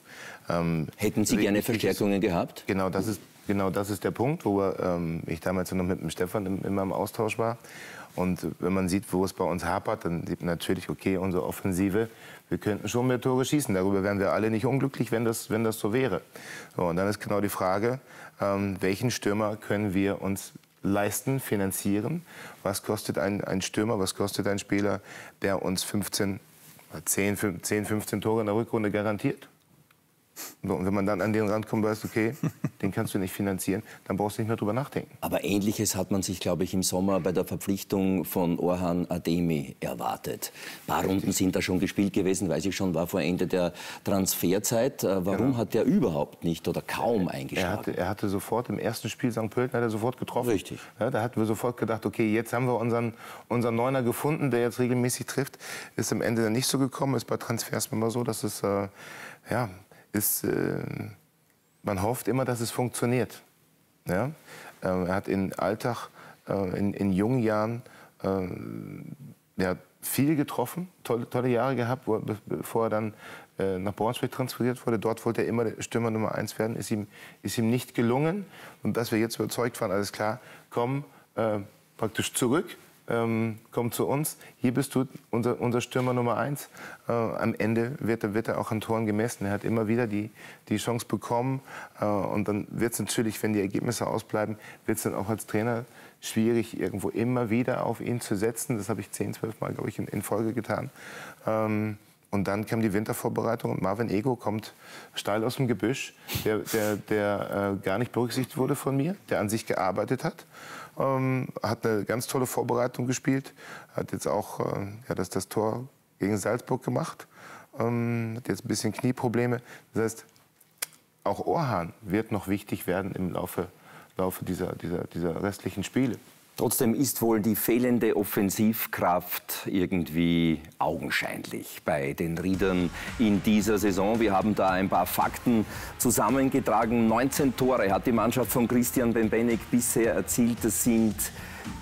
Ähm, Hätten Sie gerne wichtig ist- Verstärkungen gehabt? Genau das ist, genau das ist der Punkt, wo wir, ähm, ich damals noch mit dem Stefan immer im Austausch war. Und wenn man sieht, wo es bei uns hapert, dann sieht man natürlich, okay, unsere Offensive, wir könnten schon mehr Tore schießen. Darüber wären wir alle nicht unglücklich, wenn das, wenn das so wäre. So, und dann ist genau die Frage, ähm, welchen Stürmer können wir uns leisten, finanzieren? Was kostet ein, ein Stürmer, was kostet ein Spieler, der uns 15, 10, 10, 15 Tore in der Rückrunde garantiert? So, und wenn man dann an den Rand kommt, weißt okay, den kannst du nicht finanzieren, dann brauchst du nicht mehr drüber nachdenken. Aber Ähnliches hat man sich, glaube ich, im Sommer bei der Verpflichtung von Orhan Ademi erwartet. Ein paar Runden sind da schon gespielt gewesen, weiß ich schon, war vor Ende der Transferzeit. Äh, Warum Genau. hat der überhaupt nicht oder kaum Er eingeschlagen? hatte, er hatte sofort im ersten Spiel St. Pölten hat er sofort getroffen. Richtig. Ja, da hatten wir sofort gedacht, okay, jetzt haben wir unseren, unseren Neuner gefunden, der jetzt regelmäßig trifft. Ist am Ende dann nicht so gekommen. Ist bei Transfers immer so, dass es, äh, ja, ist, äh, man hofft immer, dass es funktioniert. Ja? Ähm, er hat in Alltag, äh, in, in jungen Jahren, äh, hat viel getroffen, tolle, tolle Jahre gehabt, wo, be- bevor er dann äh, nach Braunschweig transferiert wurde. Dort wollte er immer Stürmer Nummer eins werden, ist ihm, ist ihm nicht gelungen. Und dass wir jetzt überzeugt waren, alles klar, komm äh, praktisch zurück, ähm, komm zu uns, hier bist du unser, unser Stürmer Nummer eins. Äh, am Ende wird er, wird er auch an Toren gemessen. Er hat immer wieder die, die Chance bekommen. Äh, und dann wird es natürlich, wenn die Ergebnisse ausbleiben, wird es dann auch als Trainer schwierig, irgendwo immer wieder auf ihn zu setzen. Das habe ich 10, 12 Mal, glaube ich, in, in Folge getan. Ähm, und dann kam die Wintervorbereitung und Marvin Ego kommt steil aus dem Gebüsch, der, der, der äh, gar nicht berücksichtigt wurde von mir, der an sich gearbeitet hat. Ähm, hat eine ganz tolle Vorbereitung gespielt, hat jetzt auch äh, ja, das, das Tor gegen Salzburg gemacht, ähm, hat jetzt ein bisschen Knieprobleme. Das heißt, auch Orhan wird noch wichtig werden im Laufe, Laufe dieser, dieser, dieser restlichen Spiele. Trotzdem ist wohl die fehlende Offensivkraft irgendwie augenscheinlich bei den Riedern in dieser Saison. Wir haben da ein paar Fakten zusammengetragen. 19 Tore hat die Mannschaft von Christian Bembenek bisher erzielt. Das sind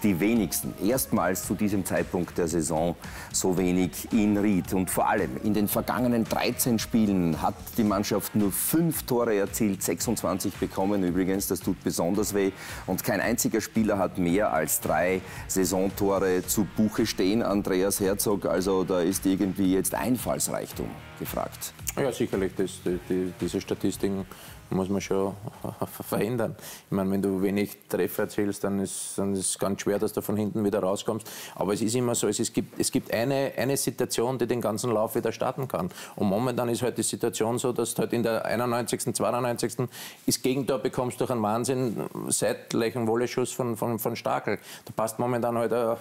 die wenigsten. Erstmals zu diesem Zeitpunkt der Saison so wenig in Ried. Und vor allem in den vergangenen 13 Spielen hat die Mannschaft nur fünf Tore erzielt, 26 bekommen übrigens. Das tut besonders weh. Und kein einziger Spieler hat mehr als drei Saisontore zu Buche stehen. Andreas Herzog, also da ist irgendwie jetzt Einfallsreichtum gefragt. Ja, sicherlich. Das, die, diese Statistiken muss man schon verändern. Ich meine, wenn du wenig Treffer erzielst, dann ist, dann ist es ganz schwer, dass du von hinten wieder rauskommst. Aber es ist immer so, es, ist, gibt, es gibt eine, eine Situation, die den ganzen Lauf wieder starten kann. Und momentan ist halt die Situation so, dass du halt in der 91., 92. das Gegentor bekommst durch einen Wahnsinn, seitlich einen Wolleschuss von, von, von Stakel. Da passt momentan halt ein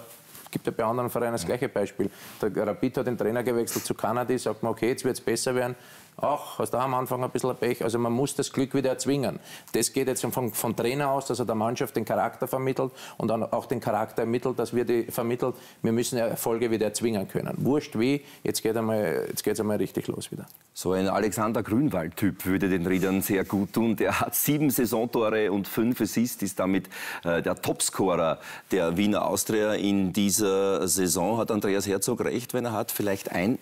es gibt ja bei anderen Vereinen das gleiche Beispiel. Der Rapid hat den Trainer gewechselt zu Kanadi, sagt man, okay, jetzt wird es besser werden auch hast du am Anfang ein bisschen Pech. Also man muss das Glück wieder erzwingen. Das geht jetzt von, von Trainer aus, dass er der Mannschaft den Charakter vermittelt und dann auch den Charakter ermittelt, dass wir die vermittelt, wir müssen Erfolge wieder erzwingen können. Wurscht wie, jetzt geht einmal, einmal richtig los wieder. So ein Alexander Grünwald-Typ würde den Riedern sehr gut tun. Der hat sieben Saisontore und fünf Assists, ist damit äh, der Topscorer der Wiener Austria in dieser Saison. Hat Andreas Herzog recht, wenn er hat vielleicht ein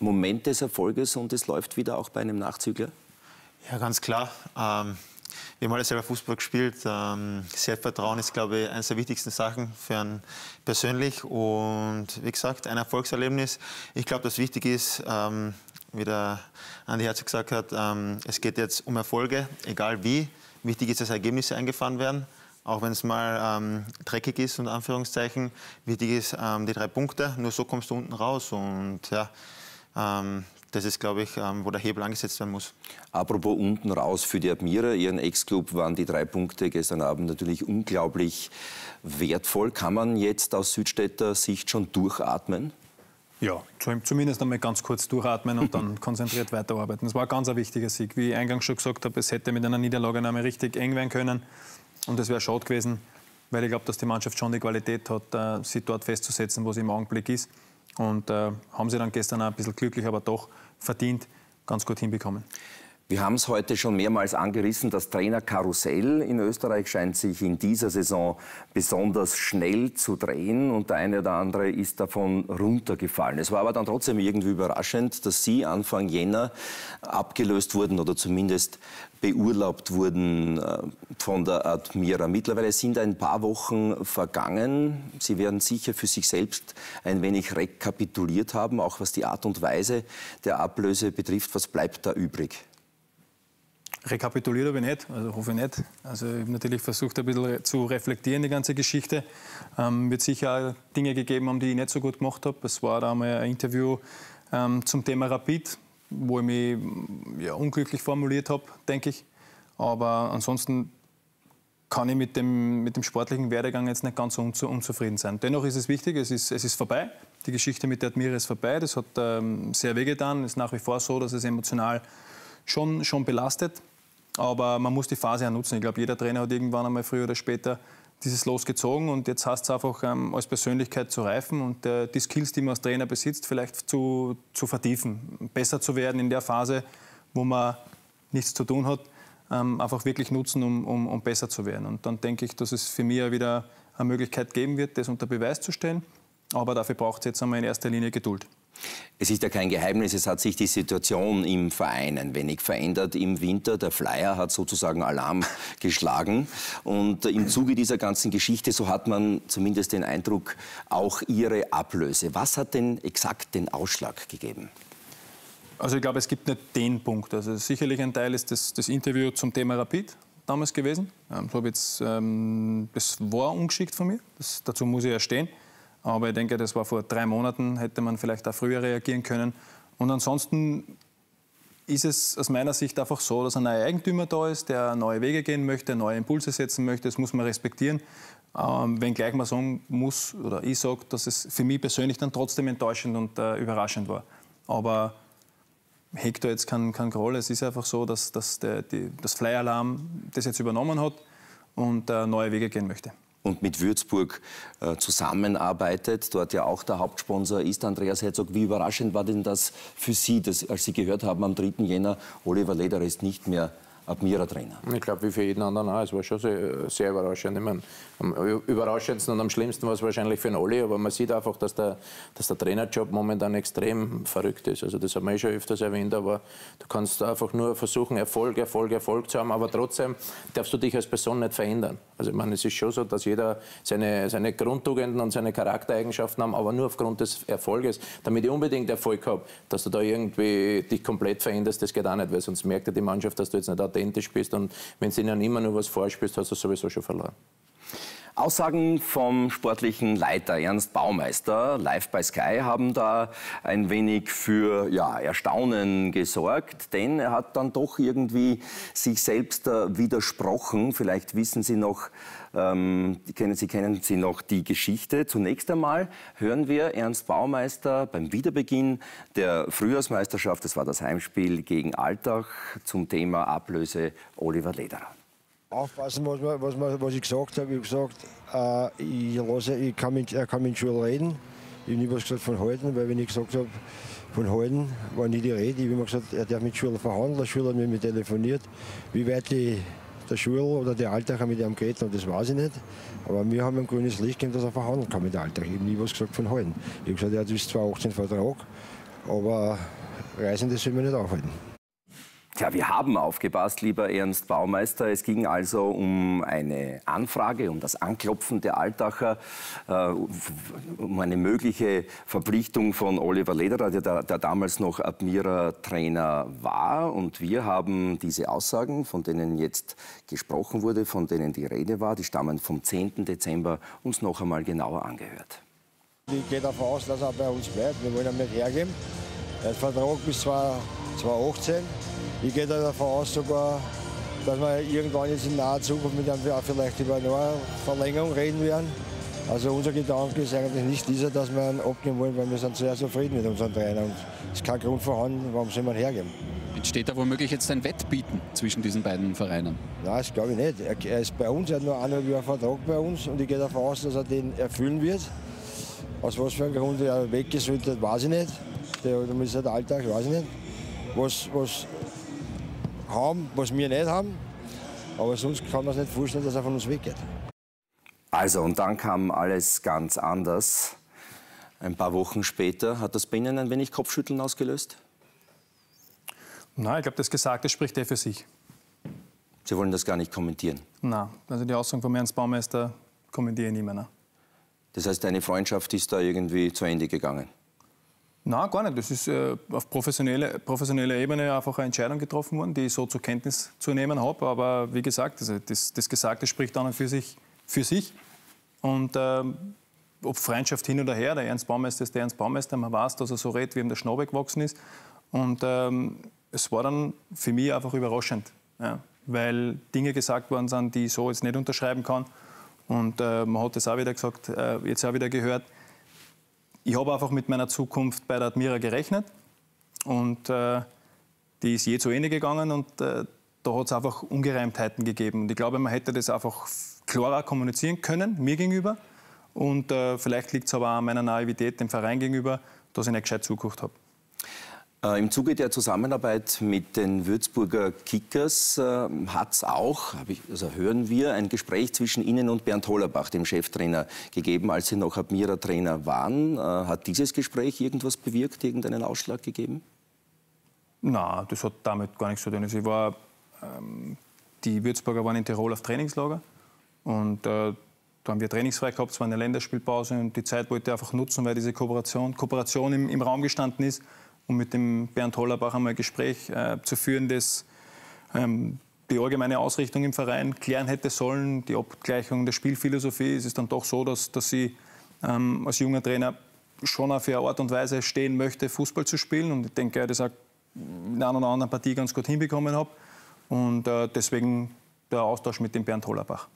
Moment des Erfolges und es läuft wieder auch bei einem Nachzügler? Ja, ganz klar. Ähm, wir haben alle selber Fußball gespielt. Ähm, Selbstvertrauen ist, glaube ich, eines der wichtigsten Sachen für einen persönlich. Und wie gesagt, ein Erfolgserlebnis. Ich glaube, das wichtig ist, ähm, wie der Andi Herzog gesagt hat, ähm, es geht jetzt um Erfolge, egal wie. Wichtig ist, dass Ergebnisse eingefahren werden auch wenn es mal ähm, dreckig ist, und Anführungszeichen. Wichtig ist ähm, die drei Punkte, nur so kommst du unten raus. Und ja, das ist, glaube ich, ähm, wo der Hebel angesetzt werden muss. Apropos unten raus für die Admira, Ihren Ex-Club waren die drei Punkte gestern Abend natürlich unglaublich wertvoll. Kann man jetzt aus Südstädter Sicht schon durchatmen? Ja, zumindest einmal ganz kurz durchatmen und dann konzentriert weiterarbeiten. Das war ein ganz ein wichtiger Sieg. Wie ich eingangs schon gesagt habe, es hätte mit einer Niederlage einmal richtig eng werden können. Und das wäre schade gewesen, weil ich glaube, dass die Mannschaft schon die Qualität hat, äh, sie dort festzusetzen, wo sie im Augenblick ist. Und äh, haben sie dann gestern auch ein bisschen glücklich, aber doch verdient ganz gut hinbekommen. Wir haben es heute schon mehrmals angerissen. Das Trainerkarussell in Österreich scheint sich in dieser Saison besonders schnell zu drehen und der eine oder andere ist davon runtergefallen. Es war aber dann trotzdem irgendwie überraschend, dass Sie Anfang Jänner abgelöst wurden oder zumindest beurlaubt wurden äh, von der Admira. Mittlerweile sind ein paar Wochen vergangen. Sie werden sicher für sich selbst ein wenig rekapituliert haben, auch was die Art und Weise der Ablöse betrifft. Was bleibt da übrig? Rekapituliert habe ich nicht, also hoffe ich nicht. Also ich habe natürlich versucht, ein bisschen zu reflektieren, die ganze Geschichte. Ähm, wird sicher auch Dinge gegeben haben, die ich nicht so gut gemacht habe. Es war da einmal ein Interview ähm, zum Thema Rapid, wo ich mich ja, unglücklich formuliert habe, denke ich. Aber ansonsten kann ich mit dem, mit dem sportlichen Werdegang jetzt nicht ganz so unzufrieden sein. Dennoch ist es wichtig, es ist, es ist vorbei. Die Geschichte mit der Admira ist vorbei. Das hat ähm, sehr wehgetan. Es ist nach wie vor so, dass es emotional schon, schon belastet. Aber man muss die Phase ja nutzen. Ich glaube, jeder Trainer hat irgendwann einmal früher oder später dieses Los gezogen und jetzt heißt es einfach, ähm, als Persönlichkeit zu reifen und äh, die Skills, die man als Trainer besitzt, vielleicht zu, zu vertiefen, besser zu werden in der Phase, wo man nichts zu tun hat, ähm, einfach wirklich nutzen, um, um, um besser zu werden. Und dann denke ich, dass es für mich wieder eine Möglichkeit geben wird, das unter Beweis zu stellen. Aber dafür braucht es jetzt einmal in erster Linie Geduld. Es ist ja kein Geheimnis, es hat sich die Situation im Verein ein wenig verändert im Winter. Der Flyer hat sozusagen Alarm geschlagen. Und im Zuge dieser ganzen Geschichte, so hat man zumindest den Eindruck, auch Ihre Ablöse. Was hat denn exakt den Ausschlag gegeben? Also ich glaube, es gibt nicht den Punkt. Also sicherlich ein Teil ist das, das Interview zum Thema Rapid damals gewesen. Ähm, so jetzt, ähm, das war ungeschickt von mir. Das, dazu muss ich ja stehen. Aber ich denke, das war vor drei Monaten, hätte man vielleicht auch früher reagieren können. Und ansonsten ist es aus meiner Sicht einfach so, dass ein neuer Eigentümer da ist, der neue Wege gehen möchte, neue Impulse setzen möchte. Das muss man respektieren. Ähm, wenngleich man sagen muss, oder ich sage, dass es für mich persönlich dann trotzdem enttäuschend und äh, überraschend war. Aber Hector jetzt keinen kein Groll. Es ist einfach so, dass, dass der, die, das Flyalarm das jetzt übernommen hat und äh, neue Wege gehen möchte und mit Würzburg äh, zusammenarbeitet, dort ja auch der Hauptsponsor ist Andreas Herzog. Wie überraschend war denn das für Sie, dass, als Sie gehört haben am 3. Jänner, Oliver Lederer ist nicht mehr Admira-Trainer. Ich glaube, wie für jeden anderen auch. Es war schon sehr, sehr überraschend. Ich meine, am überraschendsten und am schlimmsten war es wahrscheinlich für den Olli, aber man sieht einfach, dass der, dass der Trainerjob momentan extrem verrückt ist. Also das haben wir eh schon öfters erwähnt, aber du kannst einfach nur versuchen, Erfolg, Erfolg, Erfolg zu haben, aber trotzdem darfst du dich als Person nicht verändern. Also ich meine, es ist schon so, dass jeder seine, seine Grundtugenden und seine Charaktereigenschaften haben, aber nur aufgrund des Erfolges. Damit ich unbedingt Erfolg habe, dass du da irgendwie dich komplett veränderst, das geht auch nicht, weil sonst merkt ja die Mannschaft, dass du jetzt nicht authentisch bist und wenn du ihnen immer nur was vorspielst, hast du sowieso schon verloren. Aussagen vom sportlichen Leiter Ernst Baumeister live bei Sky haben da ein wenig für ja, Erstaunen gesorgt, denn er hat dann doch irgendwie sich selbst äh, widersprochen. Vielleicht wissen Sie noch, ähm, kennen Sie kennen Sie noch die Geschichte. Zunächst einmal hören wir Ernst Baumeister beim Wiederbeginn der Frühjahrsmeisterschaft, das war das Heimspiel gegen Altach, zum Thema Ablöse Oliver Lederer aufpassen, was, was, was ich gesagt habe. Ich habe gesagt, äh, ich lasse, ich kann mit, er kann mit Schul reden. Ich habe nie was gesagt von halten, weil wenn ich gesagt habe, von halten war nie die Rede. Ich habe immer gesagt, er darf mit Schul verhandeln. Der Schul hat mit mir telefoniert. Wie weit die, der Schul oder der Alltag mit ihm geredet haben, das weiß ich nicht. Aber wir haben ein grünes Licht gegeben, dass er verhandeln kann mit dem Alltag. Ich habe nie was gesagt von halten. Ich habe gesagt, er hat bis 2018 Vertrag, aber Reisende sollen wir nicht aufhalten. Tja, wir haben aufgepasst, lieber Ernst Baumeister. Es ging also um eine Anfrage, um das Anklopfen der Altacher, äh, um eine mögliche Verpflichtung von Oliver Lederer, der, der damals noch Admira-Trainer war. Und wir haben diese Aussagen, von denen jetzt gesprochen wurde, von denen die Rede war, die stammen vom 10. Dezember, uns noch einmal genauer angehört. Ich gehe davon aus, dass er bei uns bleibt. Wir wollen ihn nicht hergeben. Er hat Vertrag bis 2018. Ich gehe davon aus sogar, dass wir irgendwann jetzt in naher Zukunft mit einem vielleicht über eine Verlängerung reden werden. Also unser Gedanke ist eigentlich nicht dieser, dass wir ihn abgeben wollen, weil wir sind sehr zufrieden mit unserem Trainer. Und es ist kein Grund vorhanden, warum soll man hergeben. Entsteht da womöglich jetzt ein Wettbieten zwischen diesen beiden Vereinen? Nein, das glaube ich nicht. Er, ist bei uns, er hat nur eineinhalb Jahre Vertrag bei uns und ich gehe davon aus, dass er den erfüllen wird. Aus was für einem Grund er weggesollt hat, weiß ich nicht. Der, der ist halt Alltag, weiß ich nicht. Was, was haben, was wir nicht haben. Aber sonst kann man sich nicht vorstellen, dass er von uns weggeht. Also, und dann kam alles ganz anders. Ein paar Wochen später hat das bei Ihnen ein wenig Kopfschütteln ausgelöst? Nein, ich glaube, das Gesagte spricht eh für sich. Sie wollen das gar nicht kommentieren? Nein, also die Aussagen von Ernst Baumeister kommentiere ich nicht mehr. Das heißt, eine Freundschaft ist da irgendwie zu Ende gegangen? Nein, gar nicht. Das ist äh, auf professioneller, professioneller Ebene einfach eine Entscheidung getroffen worden, die ich so zur Kenntnis zu nehmen habe. Aber wie gesagt, also das, das Gesagte spricht dann für sich. Für sich. Und ähm, ob Freundschaft hin oder her, der Ernst Baumeister ist der Ernst Baumeister, man weiß, dass er so redet, wie ihm der Schnabel gewachsen ist. Und ähm, es war dann für mich einfach überraschend, ja, weil Dinge gesagt worden sind, die ich so jetzt nicht unterschreiben kann. Und äh, man hat es auch wieder gesagt, äh, jetzt auch wieder gehört, ich habe einfach mit meiner Zukunft bei der Admira gerechnet und äh, die ist je zu Ende gegangen und äh, da hat es einfach Ungereimtheiten gegeben. Und ich glaube, man hätte das einfach klarer kommunizieren können, mir gegenüber. Und äh, vielleicht liegt es aber auch an meiner Naivität dem Verein gegenüber, dass ich nicht gescheit zugeguckt habe. Äh, Im Zuge der Zusammenarbeit mit den Würzburger Kickers äh, hat es auch, ich, also hören wir, ein Gespräch zwischen Ihnen und Bernd Hollerbach, dem Cheftrainer, gegeben, als Sie noch Admira-Trainer waren. Äh, hat dieses Gespräch irgendwas bewirkt, irgendeinen Ausschlag gegeben? Nein, das hat damit gar nichts zu tun. Also war, ähm, die Würzburger waren in Tirol auf Trainingslager und äh, da haben wir trainingsfrei gehabt, es war eine Länderspielpause und die Zeit wollte ich einfach nutzen, weil diese Kooperation, Kooperation im, im Raum gestanden ist um mit dem Bernd Hollerbach einmal ein Gespräch äh, zu führen, das ähm, die allgemeine Ausrichtung im Verein klären hätte sollen, die Abgleichung der Spielphilosophie. Es ist dann doch so, dass, dass ich ähm, als junger Trainer schon auf eine Art und Weise stehen möchte, Fußball zu spielen. Und ich denke, das auch in einer oder anderen Partie ganz gut hinbekommen habe. Und äh, deswegen der Austausch mit dem Bernd Hollerbach.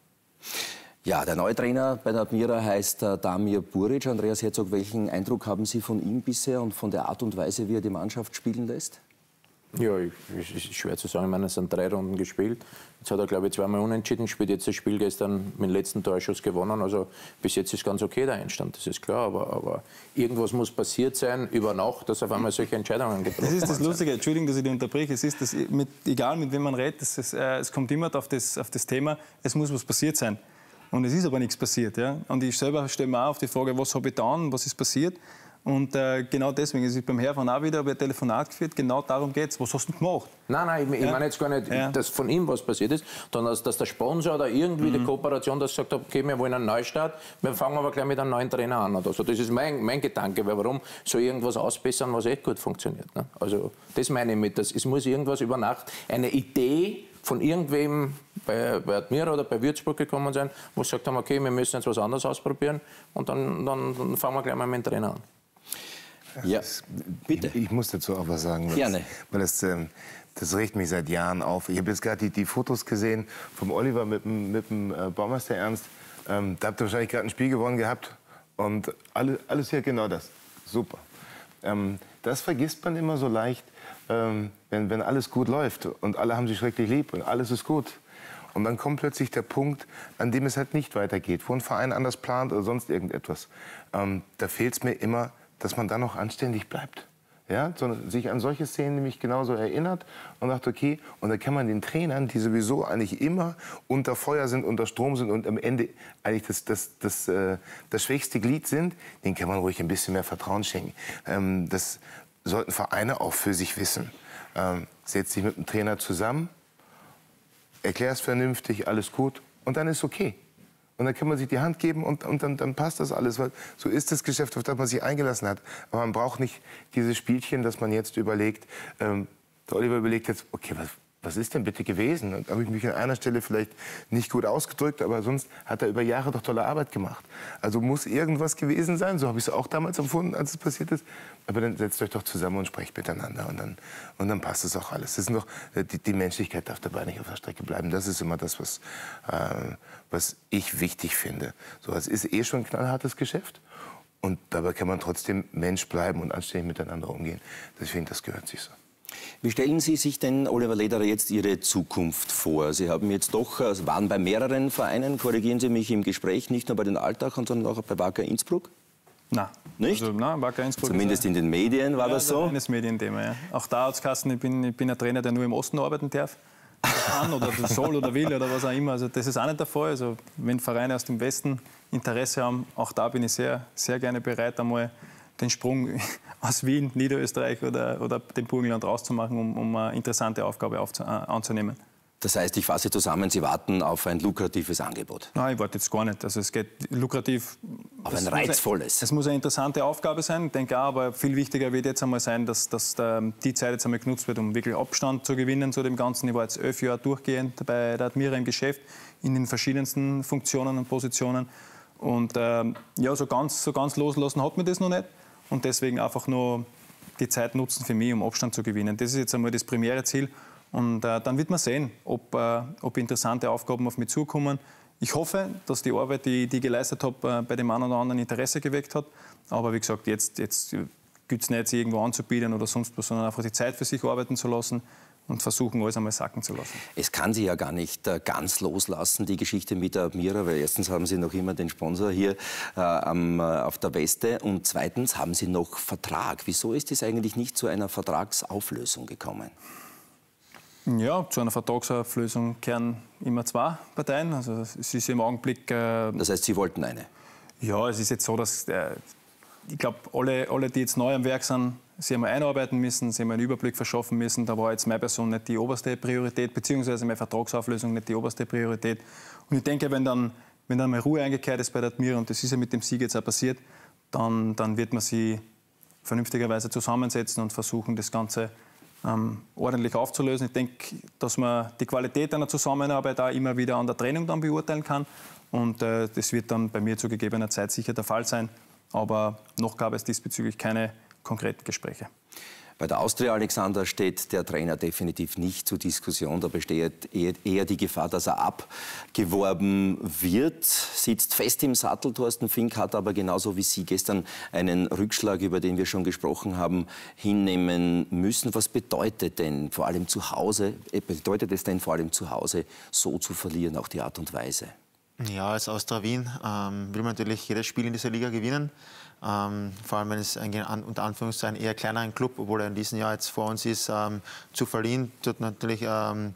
Ja, der neue Trainer bei der Admira heißt äh, Damir Buric. Andreas Herzog, welchen Eindruck haben Sie von ihm bisher und von der Art und Weise, wie er die Mannschaft spielen lässt? Ja, es ist schwer zu sagen. Ich meine, es sind drei Runden gespielt. Jetzt hat er, glaube ich, zweimal unentschieden gespielt. Jetzt das Spiel gestern mit dem letzten Torschuss gewonnen. Also bis jetzt ist ganz okay der Einstand, das ist klar. Aber, aber irgendwas muss passiert sein über Nacht, dass auf einmal solche Entscheidungen getroffen Das ist das Lustige, Entschuldigung, dass ich dich unterbreche. Es ist das, mit, egal mit wem man redet, ist, äh, es kommt immer auf das, auf das Thema, es muss was passiert sein. Und es ist aber nichts passiert. Ja? Und ich selber stelle mir auch auf die Frage, was habe ich getan, was ist passiert. Und äh, genau deswegen, es ist beim Herrn auch wieder ein Telefonat geführt, genau darum geht es. Was hast du gemacht? Nein, nein, ich, ich Ja. meine jetzt gar nicht, Ja. dass von ihm was passiert ist, sondern dass, dass der Sponsor oder irgendwie Mhm. die Kooperation das gesagt hat, okay, wir wollen einen Neustart, wir fangen aber gleich mit einem neuen Trainer an oder so. Das ist mein, mein Gedanke, weil warum soll irgendwas ausbessern, was echt gut funktioniert. Ne? Also das meine ich mit, dass es muss irgendwas über Nacht, eine Idee von irgendwem bei, bei Admira oder bei Würzburg gekommen sein, wo sie gesagt haben, okay, wir müssen jetzt was anderes ausprobieren und dann, dann, dann fangen wir gleich mal mit dem Trainer an. Ja, bitte. Ich, ich muss dazu auch was sagen. weil Gerne. Das, weil das, ähm, das regt mich seit Jahren auf. Ich habe jetzt gerade die, die Fotos gesehen vom Oliver mit dem, mit dem äh, Baumeister Ernst. Ähm, da habt ihr wahrscheinlich gerade ein Spiel gewonnen gehabt. Und alle, alles hier genau das. Super. Ähm, das vergisst man immer so leicht, ähm, wenn, wenn alles gut läuft und alle haben sich schrecklich lieb und alles ist gut. Und dann kommt plötzlich der Punkt, an dem es halt nicht weitergeht, wo ein Verein anders plant oder sonst irgendetwas. Ähm, da fehlt es mir immer, dass man dann noch anständig bleibt. Ja, sondern sich an solche Szenen nämlich genauso erinnert und sagt, okay, und da kann man den Trainern, die sowieso eigentlich immer unter Feuer sind, unter Strom sind und am Ende eigentlich das, das, das, äh, das schwächste Glied sind, denen kann man ruhig ein bisschen mehr Vertrauen schenken. Ähm, das sollten Vereine auch für sich wissen. Ähm, setz dich mit dem Trainer zusammen, erklär es vernünftig, alles gut und dann ist okay. Und dann kann man sich die Hand geben und, und dann, dann passt das alles. Weil so ist das Geschäft, auf das man sich eingelassen hat. Aber man braucht nicht dieses Spielchen, dass man jetzt überlegt, ähm, der Oliver überlegt jetzt, okay, was, was ist denn bitte gewesen? Und habe ich mich an einer Stelle vielleicht nicht gut ausgedrückt, aber sonst hat er über Jahre doch tolle Arbeit gemacht. Also muss irgendwas gewesen sein, so habe ich es auch damals empfunden, als es passiert ist. Aber dann setzt euch doch zusammen und sprecht miteinander und dann, und dann passt es auch alles. Das ist noch, die, die Menschlichkeit darf dabei nicht auf der Strecke bleiben. Das ist immer das, was, äh, was ich wichtig finde. So, es ist eh schon ein knallhartes Geschäft. Und dabei kann man trotzdem Mensch bleiben und anständig miteinander umgehen. Deswegen, das gehört sich so. Wie stellen Sie sich denn, Oliver Lederer, jetzt Ihre Zukunft vor? Sie haben jetzt doch, äh, waren bei mehreren Vereinen, korrigieren Sie mich im Gespräch, nicht nur bei den Altachern, sondern auch bei Wacker Innsbruck? Nein. Nicht? Also, nein, Wacker Innsbruck Zumindest in den Medien war ja, das so? Ein reines Medienthema, ja. Auch da hat es ich bin, ich bin ein Trainer, der nur im Osten arbeiten darf. Kann oder soll oder will oder was auch immer. Also das ist auch nicht der Fall. Also wenn Vereine aus dem Westen Interesse haben, auch da bin ich sehr, sehr gerne bereit, einmal den Sprung aus Wien, Niederösterreich oder, oder dem Burgenland rauszumachen, um, um eine interessante Aufgabe aufzu, äh, anzunehmen. Das heißt, ich fasse zusammen, Sie warten auf ein lukratives Angebot. Nein, ich warte jetzt gar nicht. Also es geht lukrativ. Auf ein muss reizvolles. Es muss eine interessante Aufgabe sein, ich denke auch, aber viel wichtiger wird jetzt einmal sein, dass, dass der, die Zeit jetzt einmal genutzt wird, um wirklich Abstand zu gewinnen zu dem Ganzen. Ich war jetzt elf Jahre durchgehend bei der Admira im Geschäft, in den verschiedensten Funktionen und Positionen. Und ähm, ja, so ganz, so ganz loslassen hat mir das noch nicht. Und deswegen einfach nur die Zeit nutzen für mich, um Abstand zu gewinnen. Das ist jetzt einmal das primäre Ziel. Und äh, dann wird man sehen, ob, äh, ob interessante Aufgaben auf mich zukommen. Ich hoffe, dass die Arbeit, die, ich geleistet habe, äh, bei dem einen oder anderen Interesse geweckt hat. Aber wie gesagt, jetzt, jetzt gilt es nicht, irgendwo anzubieten oder sonst was, sondern einfach die Zeit für sich arbeiten zu lassen und versuchen, alles einmal sacken zu lassen. Es kann Sie ja gar nicht äh, ganz loslassen, die Geschichte mit der Admira, weil erstens haben Sie noch immer den Sponsor hier äh, am, äh, auf der Weste und zweitens haben Sie noch Vertrag. Wieso ist es eigentlich nicht zu einer Vertragsauflösung gekommen? Ja, zu einer Vertragsauflösung kehren immer zwei Parteien. Also es ist im Augenblick. Äh, das heißt, Sie wollten eine? Ja, es ist jetzt so, dass äh, ich glaube, alle, alle, die jetzt neu am Werk sind, sie haben einarbeiten müssen, sie haben einen Überblick verschaffen müssen. Da war jetzt meine Person nicht die oberste Priorität, beziehungsweise meine Vertragsauflösung nicht die oberste Priorität. Und ich denke, wenn dann, wenn dann mal Ruhe eingekehrt ist bei der Admira, und das ist ja mit dem Sieg jetzt auch passiert, dann, dann wird man sie vernünftigerweise zusammensetzen und versuchen, das Ganze ähm, ordentlich aufzulösen. Ich denke, dass man die Qualität einer Zusammenarbeit auch immer wieder an der Trennung dann beurteilen kann. Und äh, das wird dann bei mir zu gegebener Zeit sicher der Fall sein. Aber noch gab es diesbezüglich keine konkreten Gespräche. Bei der Austria Alexander steht der Trainer definitiv nicht zur Diskussion. Da besteht eher die Gefahr, dass er abgeworben wird. Sitzt fest im Sattel. Thorsten Fink hat aber genauso wie Sie gestern einen Rückschlag, über den wir schon gesprochen haben, hinnehmen müssen. Was bedeutet denn vor allem zu Hause, äh, bedeutet es denn vor allem zu Hause so zu verlieren, auch die Art und Weise? Ja, als Austria Wien ähm, will man natürlich jedes Spiel in dieser Liga gewinnen. Ähm, vor allem, wenn es ein, unter Anführungszeichen eher kleineren Club, obwohl er in diesem Jahr jetzt vor uns ist, ähm, zu verlieren, tut natürlich ähm,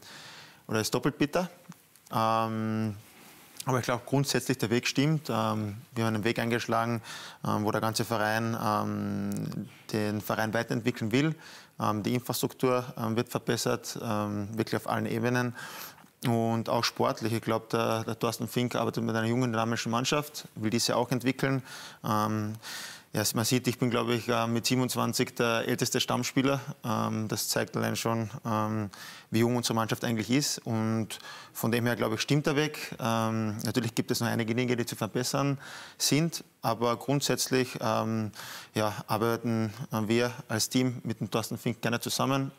oder ist doppelt bitter. Ähm, aber ich glaube grundsätzlich der Weg stimmt. Ähm, wir haben einen Weg eingeschlagen, wo der ganze Verein den Verein weiterentwickeln will. die Infrastruktur wird verbessert, wirklich auf allen Ebenen und auch sportlich. Ich glaube, der, der, Thorsten Fink arbeitet mit einer jungen, dynamischen Mannschaft, will diese auch entwickeln. Ähm, ja, man sieht, ich bin, glaube ich, äh, mit 27 der älteste Stammspieler. Ähm, das zeigt allein schon, ähm, wie jung unsere Mannschaft eigentlich ist. Und von dem her, glaube ich, stimmt der Weg. Ähm, natürlich gibt es noch einige Dinge, die zu verbessern sind. Aber grundsätzlich ja, arbeiten wir als Team mit dem Thorsten Fink gerne zusammen,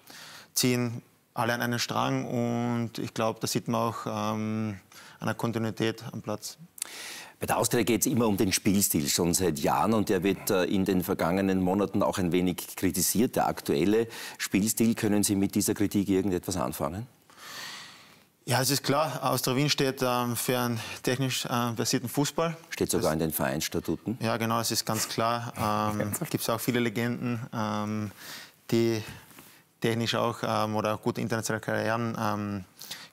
ziehen alle an einen Strang und ich glaube, da sieht man auch ähm, eine Kontinuität am Platz. Bei der Austria geht es immer um den Spielstil schon seit Jahren und der wird äh, in den vergangenen Monaten auch ein wenig kritisiert. Der aktuelle Spielstil, können Sie mit dieser Kritik irgendetwas anfangen? Ja, es ist klar, Austria Wien steht ähm, für einen technisch äh, versierten Fußball. Steht sogar das, in den Vereinsstatuten. Ja, genau, das ist ganz klar. Ähm, Gibt es auch viele Legenden, ähm, die technisch auch ähm, oder gute internationale Karrieren ähm,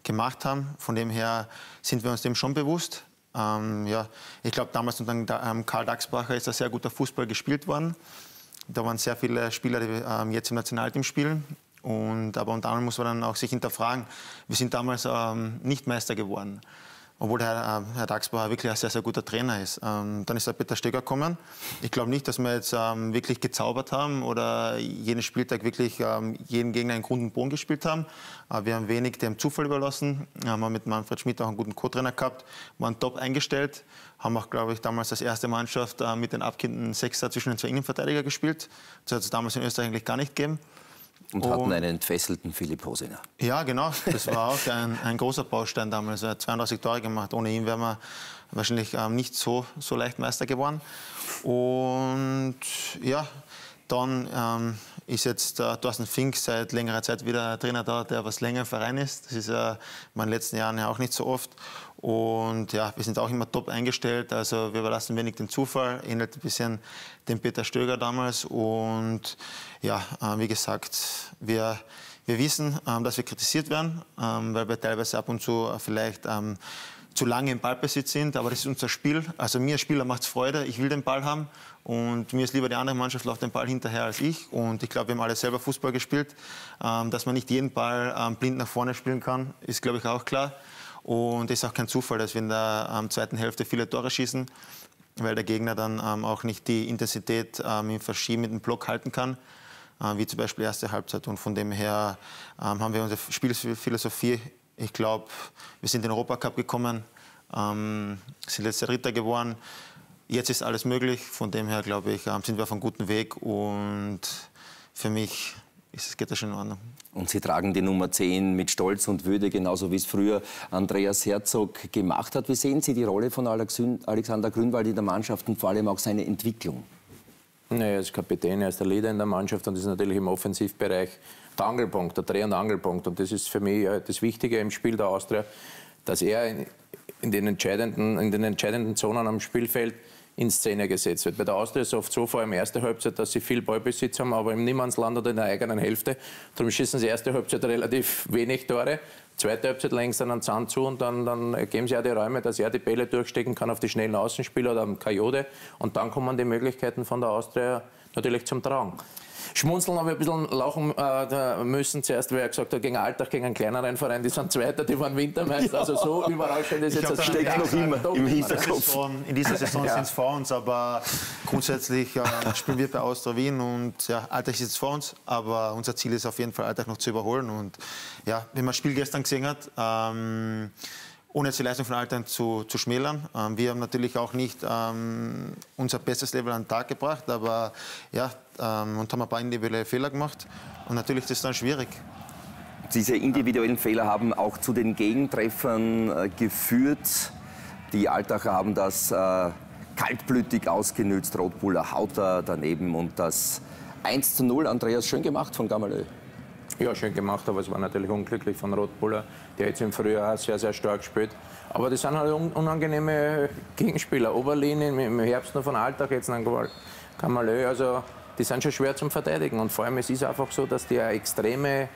gemacht haben. Von dem her sind wir uns dem schon bewusst. Ähm, ja, ich glaube, damals unter ähm, Karl Daxbacher ist ein sehr guter Fußball gespielt worden. Da waren sehr viele Spieler, die ähm, jetzt im Nationalteam spielen. Und, aber unter anderem muss man dann auch sich hinterfragen. Wir sind damals nicht Meister geworden obwohl Herr, äh, Herr Daxbauer wirklich ein sehr, sehr guter Trainer ist. Ähm, dann ist der Peter Stöger gekommen. Ich glaube nicht, dass wir jetzt ähm, wirklich gezaubert haben oder jeden Spieltag wirklich ähm, jeden Gegner in Grund und Boden gespielt haben. Äh, wir haben wenig dem Zufall überlassen. Wir haben mit Manfred Schmidt auch einen guten Co-Trainer gehabt, waren top eingestellt, haben auch, glaube ich, damals als erste Mannschaft äh, mit den abkindenden Sechser zwischen den zwei Innenverteidiger gespielt. Das hat es damals in Österreich eigentlich gar nicht gegeben. Und hatten einen entfesselten Philipp Hosiner. Ja, genau. Das war auch ein, ein großer Baustein damals. Er hat 32 Tore gemacht. Ohne ihn wären wir wahrscheinlich ähm, nicht so, so leicht Meister geworden. Und ja, dann ähm, ist jetzt äh, Thorsten Fink seit längerer Zeit wieder Trainer da, der was länger im Verein ist. Das ist ja äh, in den letzten Jahren ja auch nicht so oft. Und ja, wir sind auch immer top eingestellt. Also wir überlassen wenig den Zufall, ähnelt ein bisschen dem Peter Stöger damals. Und ja, äh, wie gesagt, wir, wir wissen, ähm, dass wir kritisiert werden, ähm, weil wir teilweise ab und zu vielleicht ähm, zu lange im Ballbesitz sind, aber das ist unser Spiel. Also mir als Spieler macht es Freude, ich will den Ball haben und mir ist lieber die andere Mannschaft läuft den Ball hinterher als ich und ich glaube, wir haben alle selber Fußball gespielt. Dass man nicht jeden Ball blind nach vorne spielen kann, ist glaube ich auch klar und es ist auch kein Zufall, dass wir in der ähm, zweiten Hälfte viele Tore schießen, weil der Gegner dann ähm, auch nicht die Intensität ähm, im Verschieben mit dem Block halten kann äh, wie zum Beispiel erste Halbzeit. Und von dem her ähm, haben wir unsere Spielphilosophie ich glaube, wir sind in den Europacup gekommen, ähm, sind letzter Dritter geworden. Jetzt ist alles möglich. Von dem her, glaube ich, ähm, sind wir auf einem guten Weg. Und für mich ist, geht das schon in Ordnung. Und Sie tragen die Nummer 10 mit Stolz und Würde, genauso wie es früher Andreas Herzog gemacht hat. Wie sehen Sie die Rolle von Alexander Grünwald in der Mannschaft und vor allem auch seine Entwicklung? Naja, er ist Kapitän, er ist der Leader in der Mannschaft und ist natürlich im Offensivbereich der Angelpunkt, der Dreh- und Angelpunkt. Und das ist für mich äh, das Wichtige im Spiel der Austria, dass er in den entscheidenden, in den entscheidenden Zonen am Spielfeld in Szene gesetzt wird. Bei der Austria ist es oft so, vor allem erste Halbzeit, dass sie viel Ballbesitz haben, aber im Niemandsland oder in der eigenen Hälfte. Darum schießen sie erste Halbzeit relativ wenig Tore. Zweite Halbzeit sie dann einen Zahn zu und dann, dann geben sie auch die Räume, dass er die Bälle durchstecken kann auf die schnellen Außenspieler oder am Kajode. Und dann kommen die Möglichkeiten von der Austria natürlich zum Tragen. Schmunzeln habe ich ein bisschen lachen äh, müssen zuerst, weil er gesagt hat, gegen Alltag, gegen einen kleineren Verein, die sind Zweiter, die waren Wintermeister. Also so überraschend ist jetzt das steckt noch immer im Hinterkopf. in dieser Saison ja. sind es vor uns, aber grundsätzlich äh, spielen wir bei Austria Wien und ja, Alltag ist jetzt vor uns, aber unser Ziel ist auf jeden Fall Alltag noch zu überholen und ja, wenn man das Spiel gestern gesehen hat, ähm, ohne jetzt die Leistung von Altern zu, zu schmälern. Ähm, wir haben natürlich auch nicht ähm, unser bestes Level an den Tag gebracht, aber ja, ähm, und haben ein paar individuelle Fehler gemacht. Und natürlich ist das dann schwierig. Diese individuellen Fehler haben auch zu den Gegentreffern äh, geführt. Die Altacher haben das äh, kaltblütig ausgenützt. Rotbuller haut da daneben und das 1 zu 0. Andreas, schön gemacht von Gamalö. Ja, schön gemacht, aber es war natürlich unglücklich von Rotbuller, der jetzt im Frühjahr auch sehr, sehr stark spielt. Aber das sind halt unangenehme Gegenspieler. Oberlin im Herbst noch von Alltag, jetzt dann Kamalö. Also die sind schon schwer zum Verteidigen. Und vor allem es ist einfach so, dass die eine extreme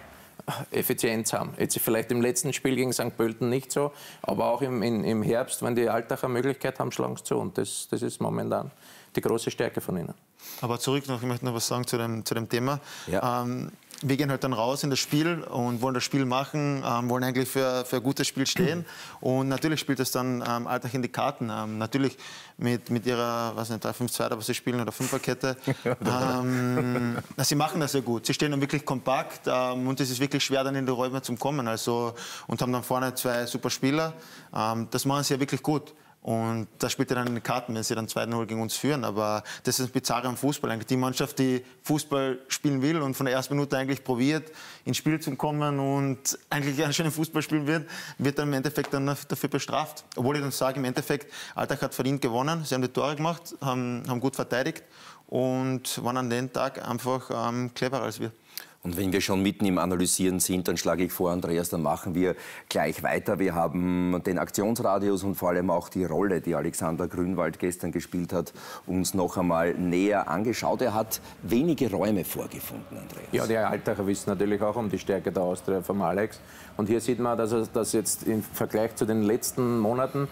Effizienz haben. Jetzt vielleicht im letzten Spiel gegen St. Pölten nicht so, aber auch im, in, im Herbst, wenn die Altacher Möglichkeit haben, schlagen sie zu. Und das, das ist momentan die große Stärke von ihnen. Aber zurück noch, ich möchte noch was sagen zu dem, zu dem Thema. Ja. Ähm, wir gehen halt dann raus in das Spiel und wollen das Spiel machen, ähm, wollen eigentlich für, für ein gutes Spiel stehen. Und natürlich spielt es dann ähm, Alltag in die Karten. Ähm, natürlich mit, mit ihrer, was nicht, 3-5-2, was sie spielen, oder Fünferkette. ähm, sie machen das sehr gut. Sie stehen dann wirklich kompakt ähm, und es ist wirklich schwer, dann in die Räume zu kommen. Also, und haben dann vorne zwei super Spieler. Ähm, das machen sie ja wirklich gut. Und das spielt ja dann in den Karten, wenn sie dann 2-0 gegen uns führen. Aber das ist das Bizarre am Fußball. Eigentlich die Mannschaft, die Fußball spielen will und von der ersten Minute eigentlich probiert, ins Spiel zu kommen und eigentlich einen schönen Fußball spielen wird, wird dann im Endeffekt dann dafür bestraft. Obwohl ich dann sage, im Endeffekt, Alltag hat verdient gewonnen. Sie haben die Tore gemacht, haben, haben gut verteidigt und waren an dem Tag einfach ähm, cleverer als wir. Und wenn wir schon mitten im Analysieren sind, dann schlage ich vor, Andreas, dann machen wir gleich weiter. Wir haben den Aktionsradius und vor allem auch die Rolle, die Alexander Grünwald gestern gespielt hat, uns noch einmal näher angeschaut. Er hat wenige Räume vorgefunden, Andreas. Ja, die Altacher wissen natürlich auch um die Stärke der Austria vom Alex. Und hier sieht man, dass er das jetzt im Vergleich zu den letzten Monaten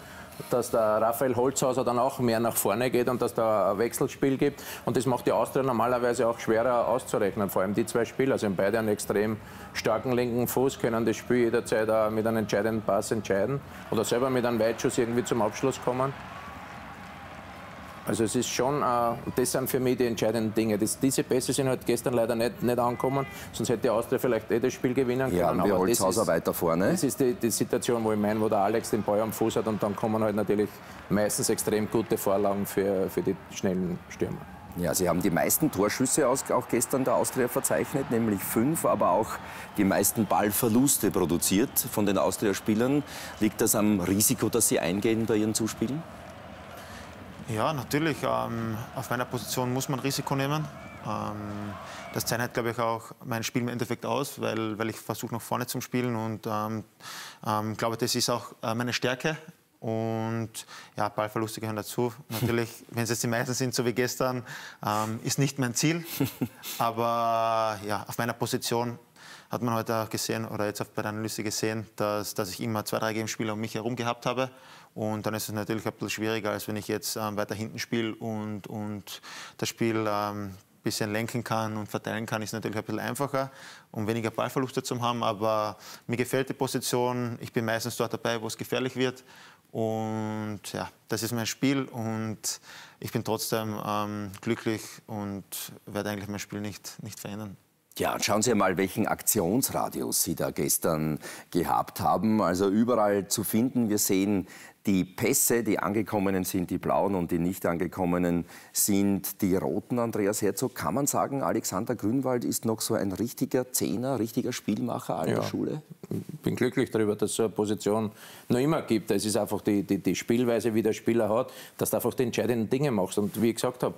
dass der Raphael Holzhauser dann auch mehr nach vorne geht und dass da ein Wechselspiel gibt. Und das macht die Austria normalerweise auch schwerer auszurechnen. Vor allem die zwei Spieler sind beide einen extrem starken linken Fuß, können das Spiel jederzeit mit einem entscheidenden Pass entscheiden oder selber mit einem Weitschuss irgendwie zum Abschluss kommen. Also es ist schon, äh, das sind für mich die entscheidenden Dinge. Das, diese Pässe sind halt gestern leider nicht, nicht angekommen, sonst hätte die Austria vielleicht eh das Spiel gewinnen können. Ja, aber das ist, weiter vorne. Das ist die, die, Situation, wo ich meine, wo der Alex den Ball am Fuß hat und dann kommen halt natürlich meistens extrem gute Vorlagen für, für die schnellen Stürmer. Ja, Sie haben die meisten Torschüsse auch gestern der Austria verzeichnet, nämlich fünf, aber auch die meisten Ballverluste produziert von den Austria-Spielern. Liegt das am Risiko, das Sie eingehen bei Ihren Zuspielen? Ja, natürlich. Ähm, auf meiner Position muss man Risiko nehmen. Ähm, das zeichnet, glaube ich, auch mein Spiel im Endeffekt aus, weil, weil ich versuche, nach vorne zu spielen. Und ähm, ähm, glaube, das ist auch äh, meine Stärke. Und ja, Ballverluste gehören dazu. Natürlich, wenn es jetzt die meisten sind, so wie gestern, ähm, ist nicht mein Ziel. Aber ja, auf meiner Position hat man heute auch gesehen, oder jetzt bei der Analyse gesehen, dass, dass ich immer zwei, drei Gegenspieler um mich herum gehabt habe. Und dann ist es natürlich ein bisschen schwieriger, als wenn ich jetzt ähm, weiter hinten spiele und, und das Spiel ein ähm, bisschen lenken kann und verteilen kann, ist natürlich ein bisschen einfacher, um weniger Ballverluste zu haben. Aber mir gefällt die Position. Ich bin meistens dort dabei, wo es gefährlich wird. Und ja, das ist mein Spiel und ich bin trotzdem ähm, glücklich und werde eigentlich mein Spiel nicht, nicht verändern. Ja, schauen Sie mal, welchen Aktionsradius Sie da gestern gehabt haben. Also überall zu finden. Wir sehen die Pässe, die angekommenen sind die blauen und die nicht angekommenen sind die roten. Andreas Herzog, kann man sagen, Alexander Grünwald ist noch so ein richtiger Zehner, richtiger Spielmacher alter ja. Schule? Ich bin glücklich darüber, dass es so eine Position noch immer gibt. Es ist einfach die, die, die Spielweise, wie der Spieler hat, dass du einfach die entscheidenden Dinge machst. Und wie ich gesagt habe,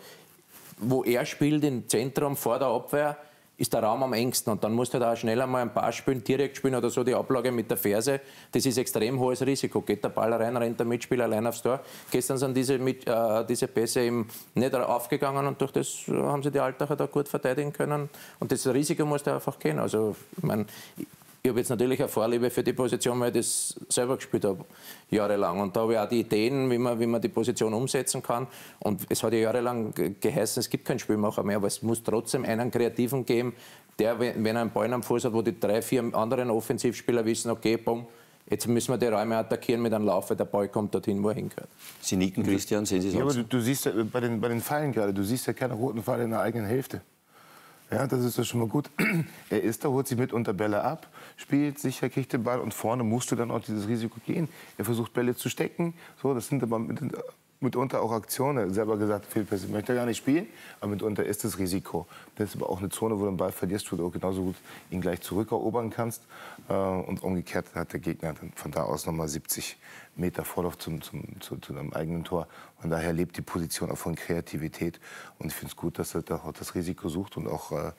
wo er spielt im Zentrum vor der Abwehr, ist der Raum am engsten. Und dann musst du da halt auch schneller mal ein Pass spielen, direkt spielen oder so die Ablage mit der Ferse. Das ist extrem hohes Risiko. Geht der Ball rein, rennt der Mitspieler allein aufs Tor. Gestern sind diese, mit, äh, diese Pässe eben nicht aufgegangen und durch das haben sie die Altacher da gut verteidigen können. Und das Risiko musst du einfach gehen. Also, ich mein, ich habe jetzt natürlich eine Vorliebe für die Position, weil ich das selber gespielt habe, jahrelang. Und da habe ich auch die Ideen, wie man, wie man die Position umsetzen kann. Und es hat ja jahrelang geheißen, es gibt keinen Spielmacher mehr, aber es muss trotzdem einen Kreativen geben, der, wenn er einen Ball am Fuß hat, wo die drei, vier anderen Offensivspieler wissen, okay, bumm, Jetzt müssen wir die Räume attackieren mit einem Lauf, weil der Ball kommt dorthin, wo er hingehört. Sie nicken, Christian, sehen Sie es ja, aber du, du, siehst ja bei den, bei den Pfeilen gerade, du siehst ja keine roten Pfeile in der eigenen Hälfte. Ja, das ist ja schon mal gut. Er ist da, holt sich mitunter Bälle ab, spielt sicher, kriegt den Ball und vorne musst du dann auch dieses Risiko gehen. Er versucht Bälle zu stecken. So, das sind aber mit, mitunter auch Aktionen. Er selber gesagt, Philipp Hesse möchte gar nicht spielen, aber mitunter ist das Risiko. Das ist aber auch eine Zone, wo du den Ball verlierst, wo du auch genauso gut ihn gleich zurückerobern kannst. Äh, Und umgekehrt hat der Gegner dann von da aus nochmal 70 Meter Vorlauf zum, zum, zu, zu einem eigenen Tor. Und daher lebt die Position auch von Kreativität. Und ich finde es gut, dass er da auch das Risiko sucht und auch äh,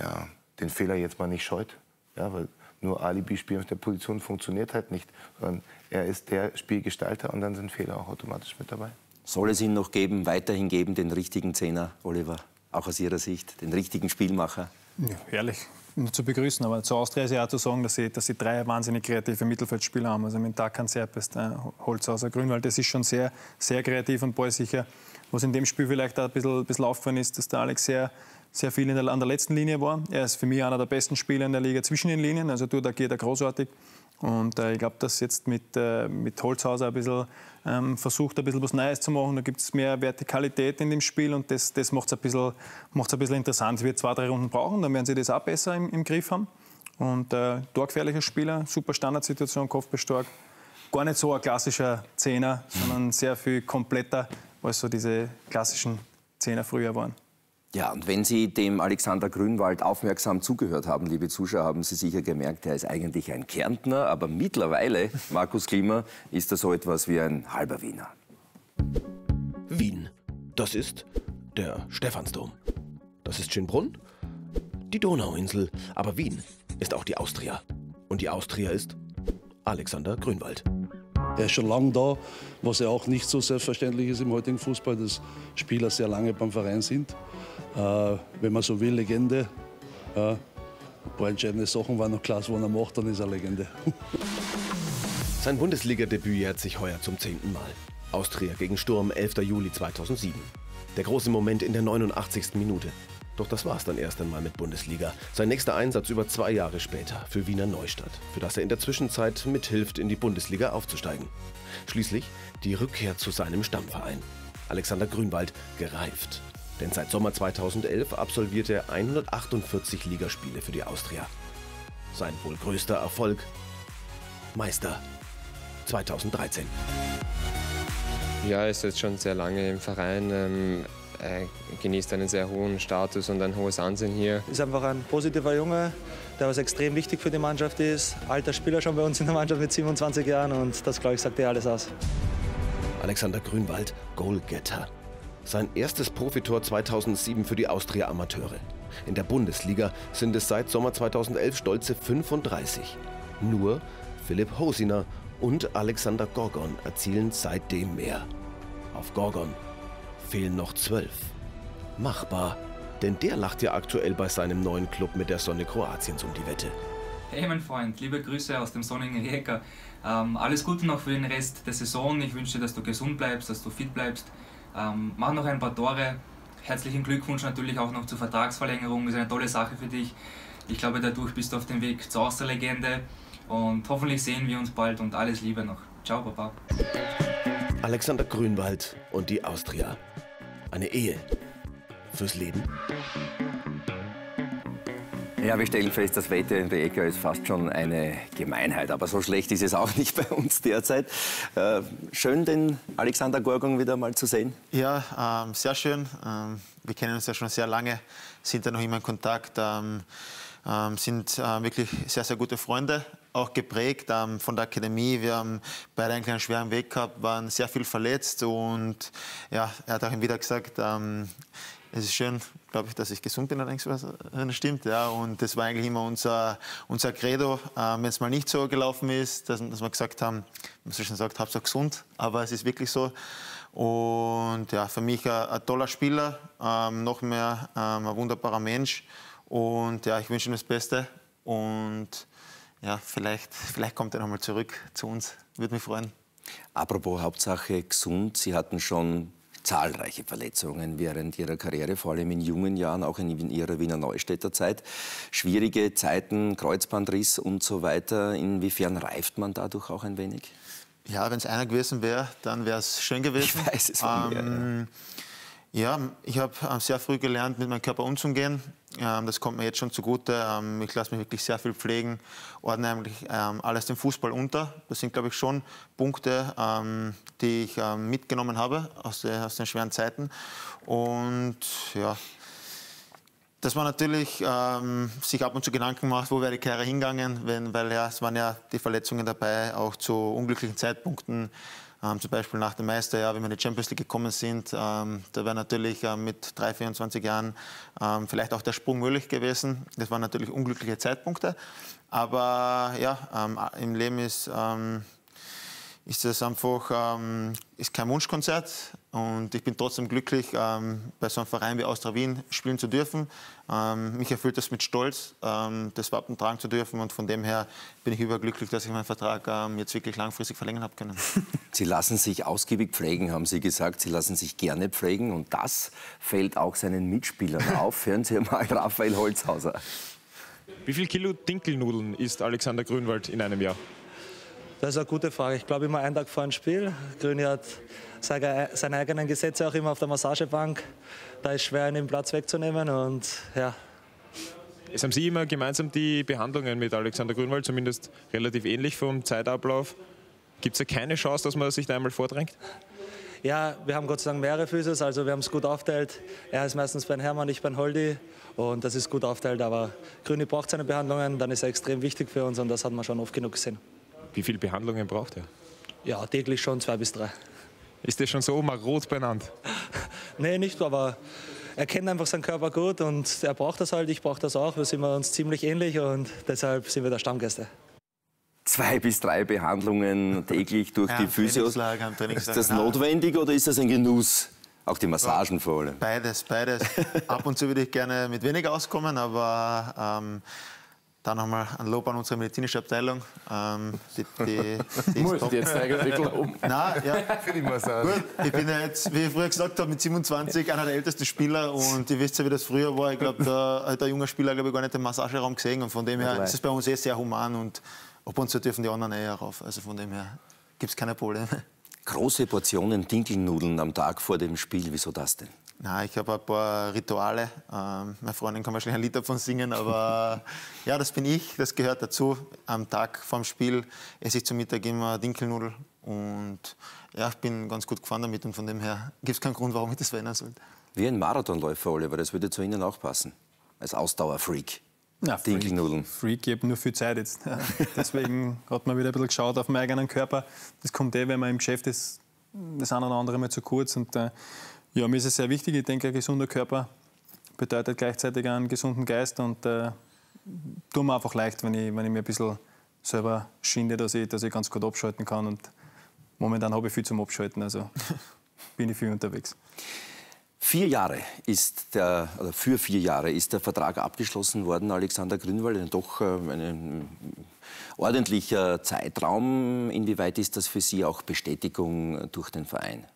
ja, den Fehler jetzt mal nicht scheut. Ja, weil nur Alibi-Spielen auf der Position funktioniert halt nicht. Sondern er ist der Spielgestalter und dann sind Fehler auch automatisch mit dabei. Soll es ihn noch geben, weiterhin geben, den richtigen Zehner, Oliver? Auch aus Ihrer Sicht, den richtigen Spielmacher? Ja, herrlich. Nur zu begrüßen. Aber zu Austria ist ja auch zu sagen, dass sie, dass sie drei wahnsinnig kreative Mittelfeldspieler haben. Also mit Tarkan Serpest, äh, Holzhauser, Grünwald, das ist schon sehr, sehr kreativ und ballsicher. Was in dem Spiel vielleicht auch ein bisschen, ein bisschen aufgefallen ist, dass der Alex sehr, sehr viel in der, an der letzten Linie war. Er ist für mich einer der besten Spieler in der Liga zwischen den Linien. Also dort agiert er großartig. Und äh, ich glaube, dass jetzt mit, äh, mit Holzhauser ein bisschen ähm, versucht, ein bisschen was Neues zu machen. Da gibt es mehr Vertikalität in dem Spiel und das, das macht es ein, bisschen- ein bisschen interessant. Es wird zwei, drei Runden brauchen, dann werden sie das auch besser im, im Griff haben. Und äh, torgefährlicher Spieler, super Standardsituation, Kopfbestark. Gar nicht so ein klassischer Zehner, sondern sehr viel kompletter, als so diese klassischen Zehner früher waren. Ja, und wenn Sie dem Alexander Grünwald aufmerksam zugehört haben, liebe Zuschauer, haben Sie sicher gemerkt, er ist eigentlich ein Kärntner, aber mittlerweile, Markus Klima, ist er so etwas wie ein halber Wiener. Wien. Das ist der Stephansdom. Das ist Schönbrunn, die Donauinsel. Aber Wien ist auch die Austria. Und die Austria ist Alexander Grünwald. Er ist schon lange da, was ja auch nicht so selbstverständlich ist im heutigen Fußball, dass Spieler sehr lange beim Verein sind. Äh, wenn man so will, Legende. Ja, ein paar entscheidende Sachen waren noch klar, was er macht, dann ist er Legende. Sein Bundesliga-Debüt jährt sich heuer zum zehnten Mal. Austria gegen Sturm, 11. Juli 2007. Der große Moment in der 89. Minute. Doch das war's dann erst einmal mit Bundesliga. Sein nächster Einsatz über zwei Jahre später für Wiener Neustadt, für das er in der Zwischenzeit mithilft, in die Bundesliga aufzusteigen. Schließlich die Rückkehr zu seinem Stammverein. Alexander Grünwald gereift. Denn seit Sommer 2011 absolviert er 148 Ligaspiele für die Austria. Sein wohl größter Erfolg? Meister 2013. Ja, er ist jetzt schon sehr lange im Verein. Ähm, er genießt einen sehr hohen Status und ein hohes Ansehen hier. Ist einfach ein positiver Junge, der was extrem wichtig für die Mannschaft ist. Alter Spieler schon bei uns in der Mannschaft mit 27 Jahren und das, glaube ich, sagt dir alles aus. Alexander Grünwald, Goalgetter. Sein erstes Profitor 2007 für die Austria Amateure. In der Bundesliga sind es seit Sommer 2011 stolze 35. Nur Philipp Hosiner und Alexander Gorgon erzielen seitdem mehr. Auf Gorgon fehlen noch zwölf. Machbar, denn der lacht ja aktuell bei seinem neuen Club mit der Sonne Kroatiens um die Wette. Hey mein Freund, liebe Grüße aus dem sonnigen Rijeka. Ähm, alles Gute noch für den Rest der Saison. Ich wünsche dass du gesund bleibst, dass du fit bleibst. Ähm, mach noch ein paar Tore. Herzlichen Glückwunsch natürlich auch noch zur Vertragsverlängerung. Ist eine tolle Sache für dich. Ich glaube, dadurch bist du auf dem Weg zur Austerlegende. Und hoffentlich sehen wir uns bald und alles Liebe noch. Ciao, Papa. Alexander Grünwald und die Austria. Eine Ehe fürs Leben. Ja, wir stellen fest, das Wetter in Rijeka ist fast schon eine Gemeinheit. Aber so schlecht ist es auch nicht bei uns derzeit. Äh, schön, den Alexander Gorgon wieder mal zu sehen. Ja, ähm, sehr schön. Ähm, wir kennen uns ja schon sehr lange, sind ja noch immer in Kontakt, ähm, ähm, sind äh, wirklich sehr, sehr gute Freunde, auch geprägt ähm, von der Akademie. Wir haben beide einen kleinen schweren Weg gehabt, waren sehr viel verletzt und ja, er hat auch wieder gesagt, ähm, es ist schön, glaube ich, dass ich gesund bin, allerdings, was äh, stimmt. Ja. Und das war eigentlich immer unser, unser Credo, ähm, wenn es mal nicht so gelaufen ist, dass, dass wir gesagt haben, man schon sagt, Hauptsache gesund, aber es ist wirklich so. Und ja, für mich ein, ein toller Spieler, ähm, noch mehr ähm, ein wunderbarer Mensch. Und ja, ich wünsche ihm das Beste. Und ja, vielleicht, vielleicht kommt er nochmal zurück zu uns. Würde mich freuen. Apropos Hauptsache gesund, Sie hatten schon zahlreiche Verletzungen während Ihrer Karriere, vor allem in jungen Jahren, auch in Ihrer Wiener Neustädter Zeit. Schwierige Zeiten, Kreuzbandriss und so weiter. Inwiefern reift man dadurch auch ein wenig? Ja, wenn es einer gewesen wäre, dann wäre es schön gewesen. Ich weiß es von mir, ähm, ja. ich habe äh, sehr früh gelernt, mit meinem Körper umzugehen. Ähm, das kommt mir jetzt schon zugute. Ähm, ich lasse mich wirklich sehr viel pflegen, ordne eigentlich ähm, alles dem Fußball unter. Das sind, glaube ich, schon Punkte, die ich mitgenommen habe aus, den schweren Zeiten. Und ja, dass man natürlich sich ab und zu Gedanken macht, wo wäre die Karriere hingegangen, wenn, weil ja, es waren ja die Verletzungen dabei, auch zu unglücklichen Zeitpunkten. Ähm, zum Beispiel nach dem Meisterjahr, wenn wir in die Champions League gekommen sind, ähm, da wäre natürlich ähm, mit 3, 24 Jahren vielleicht auch der Sprung möglich gewesen. Das waren natürlich unglückliche Zeitpunkte. Aber ja, ähm, im Leben ist ähm, ist das einfach ähm, ist kein Wunschkonzert und ich bin trotzdem glücklich, ähm, bei so einem Verein wie Austria Wien spielen zu dürfen. Ähm, mich erfüllt das mit Stolz, ähm, das Wappen tragen zu dürfen und von dem her bin ich überglücklich, dass ich meinen Vertrag ähm, jetzt wirklich langfristig verlängern habe können. Sie lassen sich ausgiebig pflegen, haben Sie gesagt. Sie lassen sich gerne pflegen und das fällt auch seinen Mitspielern auf. Hören Sie mal Raphael Holzhauser. Wie viel Kilo Dinkelnudeln isst Alexander Grünwald in einem Jahr? Das ist eine gute Frage. Ich glaube immer einen Tag vor dem Spiel. Grüni hat seine eigenen Gesetze auch immer auf der Massagebank. Da ist schwer, einen Platz wegzunehmen und ja. Es haben Sie immer gemeinsam die Behandlungen mit Alexander Grünwald, zumindest relativ ähnlich vom Zeitablauf. Gibt es da keine Chance, dass man sich da einmal vordrängt? Ja, wir haben Gott sei Dank mehrere Physios, also wir haben es gut aufteilt. Er ist meistens beim Hermann, ich beim Holdi und das ist gut aufteilt. Aber Grüni braucht seine Behandlungen, dann ist er extrem wichtig für uns und das hat man schon oft genug gesehen. Wie viele Behandlungen braucht er? Ja, täglich schon zwei bis drei. Ist das schon so marot benannt? nee, nicht, aber er kennt einfach seinen Körper gut und er braucht das halt, ich brauche das auch. Wir sind uns ziemlich ähnlich und deshalb sind wir da Stammgäste. Zwei bis drei Behandlungen täglich durch ja, die Physios. Ist das notwendig oder ist das ein Genuss? Auch die Massagen vor allem. Beides, beides. Ab und zu würde ich gerne mit weniger auskommen, aber ähm, da nochmal ein Lob an unsere medizinische Abteilung. Ähm, die, die, die Muss ich jetzt eigentlich loben? Nein, ja. Für die Massage. Gut, ich bin ja jetzt, wie ich früher gesagt habe, mit 27 einer der ältesten Spieler und ihr wisst ja, wie das früher war. Ich glaube, da hat der junge Spieler glaube ich, gar nicht den Massageraum gesehen und von dem her ist es bei uns eh sehr human und ab und zu dürfen die anderen eher rauf. Also von dem her gibt es keine Probleme. Große Portionen Dinkelnudeln am Tag vor dem Spiel, wieso das denn? Na, ich habe ein paar Rituale. Ähm, meine Freundin kann wahrscheinlich ein Lied davon singen, aber ja, das bin ich, das gehört dazu. Am Tag vorm Spiel esse ich zum Mittag immer Dinkelnudel und ja, ich bin ganz gut gefahren damit und von dem her gibt es keinen Grund, warum ich das verändern sollte. Wie ein Marathonläufer, Oliver, das würde zu Ihnen auch passen, als Ausdauerfreak. Ja, Dinkelnudeln. Freak, ich habe nur viel Zeit jetzt. Deswegen hat man wieder ein bisschen geschaut auf meinen eigenen Körper. Das kommt eh, wenn man im Geschäft ist, das eine oder andere mal zu kurz. Und äh, ja, mir ist es sehr wichtig. Ich denke, ein gesunder Körper bedeutet gleichzeitig einen gesunden Geist und äh, tut mir einfach leicht, wenn ich, wenn ich mir ein bisschen selber schinde, dass ich, dass ich ganz gut abschalten kann. Und momentan habe ich viel zum Abschalten, also bin ich viel unterwegs. Vier Jahre ist der, oder für vier Jahre ist der Vertrag abgeschlossen worden, Alexander Grünwald. Doch äh, ein ordentlicher Zeitraum. Inwieweit ist das für Sie auch Bestätigung durch den Verein?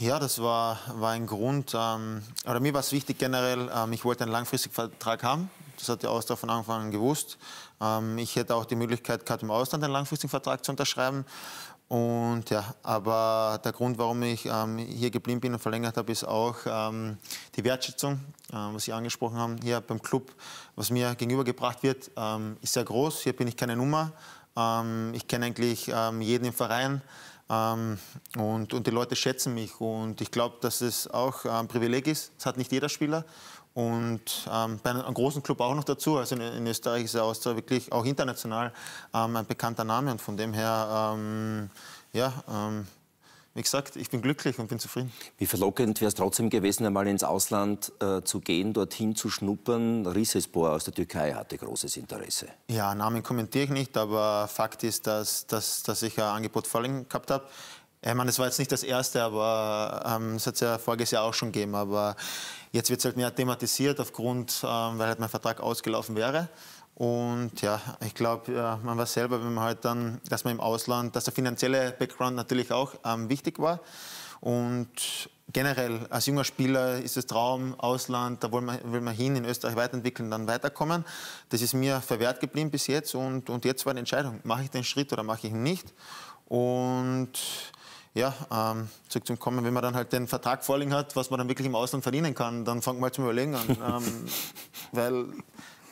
Ja, das war, war ein Grund. Ähm, oder mir war es wichtig generell, ähm, ich wollte einen langfristigen Vertrag haben. Das hat die Austria von Anfang an gewusst. Ähm, ich hätte auch die Möglichkeit gehabt, im Ausland einen langfristigen Vertrag zu unterschreiben. Und ja, aber der Grund, warum ich ähm, hier geblieben bin und verlängert habe, ist auch ähm, die Wertschätzung, äh, was Sie angesprochen haben, hier beim Club, was mir gegenübergebracht wird, ähm, ist sehr groß. Hier bin ich keine Nummer. Ich kenne eigentlich jeden im Verein. Ähm, und, und die Leute schätzen mich. Und ich glaube, dass es auch ein Privileg ist. Das hat nicht jeder Spieler. Und ähm, bei einem großen Club auch noch dazu. Also in, in Österreich ist er Austria wirklich auch international ähm, ein bekannter Name. Und von dem her, ähm, ja, ähm, wie gesagt, ich bin glücklich und bin zufrieden. Wie verlockend wäre es trotzdem gewesen, einmal ins Ausland äh, zu gehen, dorthin zu schnuppern? Rizespor aus der Türkei hatte großes Interesse. Ja, Namen kommentiere ich nicht, aber Fakt ist, dass, dass, dass ich ein Angebot vorliegen gehabt habe. Ich meine, das war jetzt nicht das erste, aber ähm, es hat es ja voriges Jahr auch schon gegeben. Aber jetzt wird es halt mehr thematisiert, aufgrund, ähm, weil halt mein Vertrag ausgelaufen wäre. Und ja, ich glaube, ja, man weiß selber, wenn man halt dann, dass man im Ausland, dass der finanzielle Background natürlich auch ähm, wichtig war. Und generell als junger Spieler ist es Traum, Ausland, da will man, will man hin, in Österreich weiterentwickeln, dann weiterkommen. Das ist mir verwehrt geblieben bis jetzt und, und jetzt war die Entscheidung, mache ich den Schritt oder mache ich ihn nicht. Und ja, ähm, zurückzukommen, wenn man dann halt den Vertrag vorliegen hat, was man dann wirklich im Ausland verdienen kann, dann fängt man halt zum Überlegen an. ähm, weil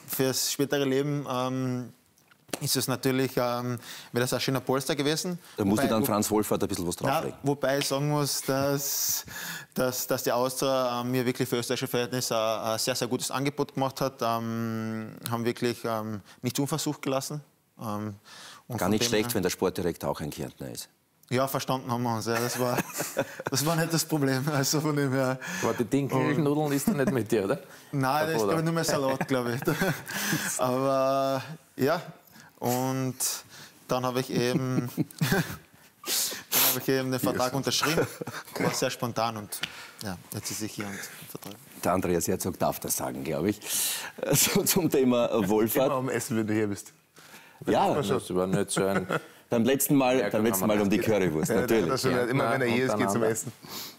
fürs spätere Leben ähm, ist es natürlich, ähm, wäre das ein schöner Polster gewesen. Da musste Wobei- dann Franz Wohlfahrt ein bisschen was ja, drauflegen. wobei ich sagen muss, dass, dass, dass die Austria ähm, mir wirklich für österreichische Verhältnisse ein, ein sehr, sehr gutes Angebot gemacht hat. Ähm, haben wirklich ähm, nichts unversucht gelassen. Ähm, Gar nicht schlecht, wenn der Sportdirektor auch ein Kärntner ist. Ja, verstanden haben wir uns. Ja. Das, war, das war nicht das Problem. Also von dem her. Aber die Dinkelnudeln ist er nicht mit dir, oder? Nein, das ist glaube ich nur mehr Salat, glaube ich. Aber ja, und dann habe ich eben, dann habe ich eben den Vertrag unterschrieben. War sehr spontan und ja, jetzt ist ich hier und Vertrag. Der Andreas Herzog darf das sagen, glaube ich. So zum Thema Wohlfahrt. Immer um Essen, wenn du hier bist. Ja, Das war nicht so ein. Beim letzten Mal, Ja, beim letzten Mal um die Currywurst, Ja, natürlich. das schon, Ja. immer wenn er hier ist, geht zum. Essen.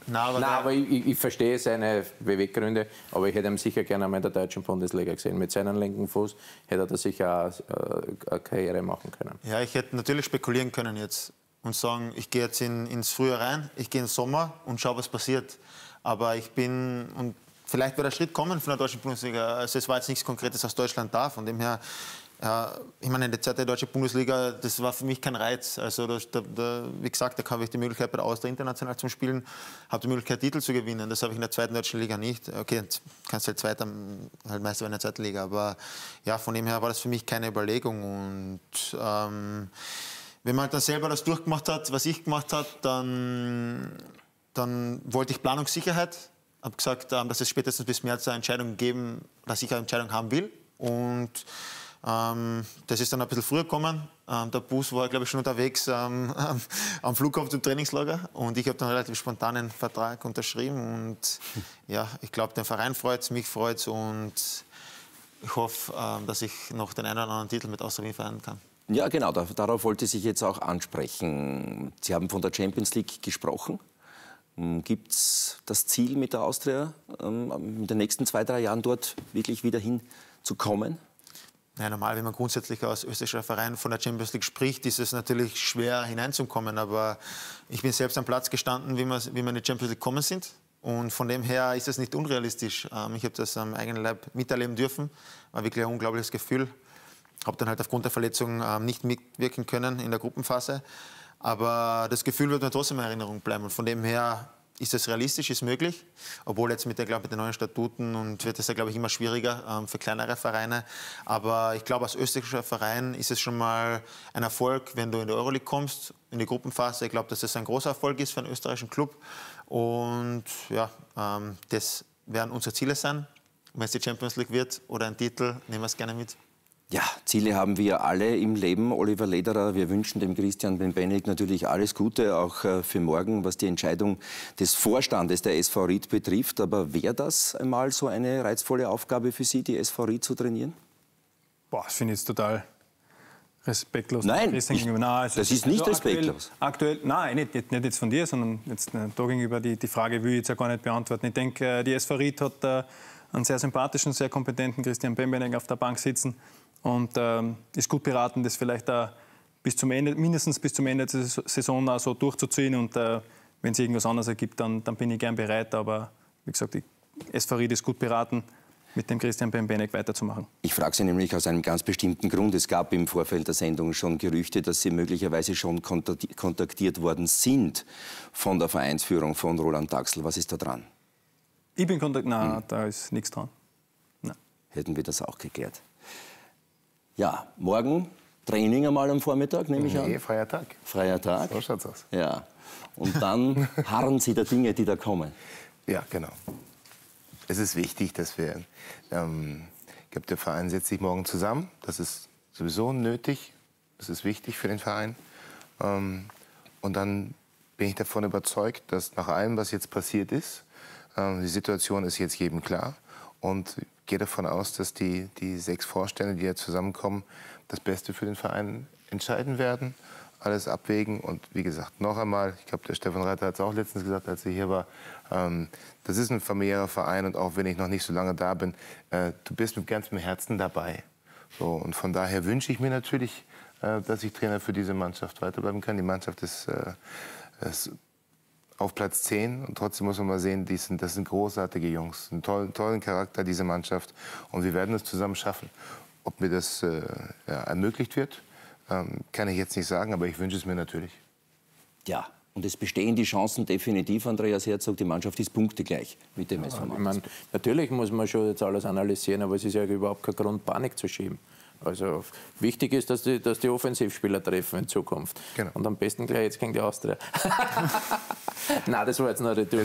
Nein, aber, Nein, aber ich, ich, verstehe seine Beweggründe, aber ich hätte ihn sicher gerne einmal in der deutschen Bundesliga gesehen. Mit seinem linken Fuß hätte er da sicher auch, äh, eine Karriere machen können. Ja, ich hätte natürlich spekulieren können jetzt und sagen, ich gehe jetzt in, ins Frühjahr rein, ich gehe in den Sommer und schaue, was passiert. Aber ich bin, und vielleicht wird der Schritt kommen von der deutschen Bundesliga. Also es war jetzt nichts Konkretes aus Deutschland da, von dem her, ich meine, die zweite deutsche Bundesliga, das war für mich kein Reiz. Also da, da, wie gesagt, da habe ich die Möglichkeit bei der Austria international zu spielen, habe die Möglichkeit, Titel zu gewinnen. Das habe ich in der zweiten deutschen Liga nicht. Okay, jetzt kannst du halt Zweiter, halt Meister in der zweiten Liga, aber ja, von dem her war das für mich keine Überlegung und ähm, wenn man halt dann selber das durchgemacht hat, was ich gemacht habe, dann, dann wollte ich Planungssicherheit. Habe gesagt, ähm, dass es spätestens bis März eine Entscheidung geben, dass ich eine Entscheidung haben will. Und das ist dann ein bisschen früher gekommen. Ähm, der Bus war, glaube ich, schon unterwegs ähm, am Flughafen zum Trainingslager. Und ich habe dann relativ spontan einen Vertrag unterschrieben. Und ja, ich glaube, den Verein freut es, mich freut es. Und ich hoffe, ähm, dass ich noch den einen oder anderen Titel mit Austria feiern kann. Ja, genau, da, darauf wollte ich jetzt auch ansprechen. Sie haben von der Champions League gesprochen. Gibt es das Ziel mit der Austria, ähm, in den nächsten zwei, drei Jahren dort wirklich wieder hinzukommen? Ja, normal, wenn man grundsätzlich als österreichischer Verein von der Champions League spricht, ist es natürlich schwer hineinzukommen. Aber ich bin selbst am Platz gestanden, wie wir, wie wir in die Champions League gekommen sind. Und von dem her ist es nicht unrealistisch. Ähm, Ich habe das am eigenen Leib miterleben dürfen. War wirklich ein unglaubliches Gefühl. Habe dann halt aufgrund der Verletzung ähm, nicht mitwirken können in der Gruppenphase. Aber das Gefühl wird mir trotzdem in Erinnerung bleiben. Und von dem her ist es realistisch, ist möglich. Obwohl jetzt mit, der, glaub, mit den neuen Statuten und wird es ja, glaube ich, immer schwieriger ähm, für kleinere Vereine. Aber ich glaube, als österreichischer Verein ist es schon mal ein Erfolg, wenn du in die Euroleague kommst, in die Gruppenphase. Ich glaube, dass das ein großer Erfolg ist für einen österreichischen Club. Und ja, ähm, das werden unsere Ziele sein. Wenn es die Champions League wird oder ein Titel, nehmen wir es gerne mit. Ja, Ziele haben wir alle im Leben. Oliver Lederer, wir wünschen dem Christian Benbenek natürlich alles Gute, auch äh, für morgen, was die Entscheidung des Vorstandes der SV Ried betrifft. Aber wäre das einmal so eine reizvolle Aufgabe für Sie, die SV Ried zu trainieren? Boah, das finde ich jetzt total respektlos. Nein, ich-. Nein, also das ist nicht aktuell- respektlos. Aktuell, nein, nicht, nicht, jetzt von dir, sondern jetzt äh, da gegenüber die, die Frage will ich jetzt ja gar nicht beantworten. Ich denke, äh, die SV Ried hat einen sehr sympathischen, sehr kompetenten Christian Bembenek auf der Bank sitzen und ähm, ist gut beraten, das vielleicht auch bis zum Ende, mindestens bis zum Ende der Saison- auch so durchzuziehen. Und äh, wenn es irgendwas anderes ergibt, dann, dann bin ich gern bereit. Aber wie gesagt, die SV Ried ist gut beraten, mit dem Christian Bembenek weiterzumachen. Ich frage Sie nämlich aus einem ganz bestimmten Grund. Es gab im Vorfeld der Sendung schon Gerüchte, dass Sie möglicherweise schon kontakti- kontaktiert worden sind von der Vereinsführung von Roland Daxel. Was ist da dran? Ich bin Kontakt, nein, da ist nichts dran. Hätten wir das auch geklärt. Ja, morgen Training einmal am Vormittag, nehme ich an. Nee, freier Tag. Freier Tag. So schaut's aus. Ja. Und dann harren Sie der Dinge, die da kommen. Ja, genau. Es ist wichtig, dass wir, ähm, ich glaube, der Verein setzt sich morgen zusammen. Das ist sowieso nötig. Das ist wichtig für den Verein. Ähm, und dann bin ich davon überzeugt, dass nach allem, was jetzt passiert ist, ähm, die Situation ist jetzt jedem klar. Und gehe davon aus, dass die, die sechs Vorstände, die jetzt zusammenkommen, das Beste für den Verein entscheiden werden, alles abwägen. Und wie gesagt, noch einmal, ich glaube, der Stefan Reiter hat es auch letztens gesagt, als er hier war, ähm, das ist ein familiärer Verein und auch wenn ich noch nicht so lange da bin, äh, du bist mit ganzem Herzen dabei. So, und von daher wünsche ich mir natürlich, äh, dass ich Trainer für diese Mannschaft weiterbleiben kann. Die Mannschaft ist, äh, ist auf Platz 10 und trotzdem muss man mal sehen, die sind, das sind großartige Jungs, einen tollen, tollen Charakter, diese Mannschaft und wir werden es zusammen schaffen. Ob mir das äh, ja, ermöglicht wird, ähm, kann ich jetzt nicht sagen, aber ich wünsche es mir natürlich. Ja, und es bestehen die Chancen definitiv, Andreas Herzog. Die Mannschaft ist punktegleich mit dem SV Ich meine, natürlich muss man schon jetzt alles analysieren, aber es ist ja überhaupt kein Grund, Panik zu schieben. Also wichtig ist, dass die, dass die Offensivspieler treffen in Zukunft. Genau. Und am besten gleich jetzt gegen die Austria. Nein, das war jetzt noch eine Retour.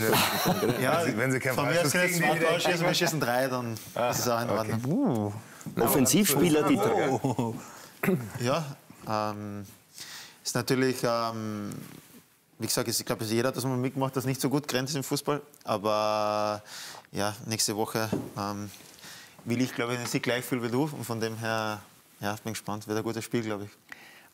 Ja, wenn Sie keinen von mir aus Freistoß können kriegen, wir die direkt- schießen, wir schießen drei, dann ist es auch in Ordnung. Offensivspieler, die Oh. Ja, ähm, ist natürlich, ähm, wie gesagt, ich glaube, jeder hat das mal mitgemacht, das nicht so gut grenzt im Fußball. Aber ja, nächste Woche ähm, will ich, glaube ich, nicht gleich viel wie du. Und von dem her, ja, bin gespannt. Wird ein gutes Spiel, glaube ich.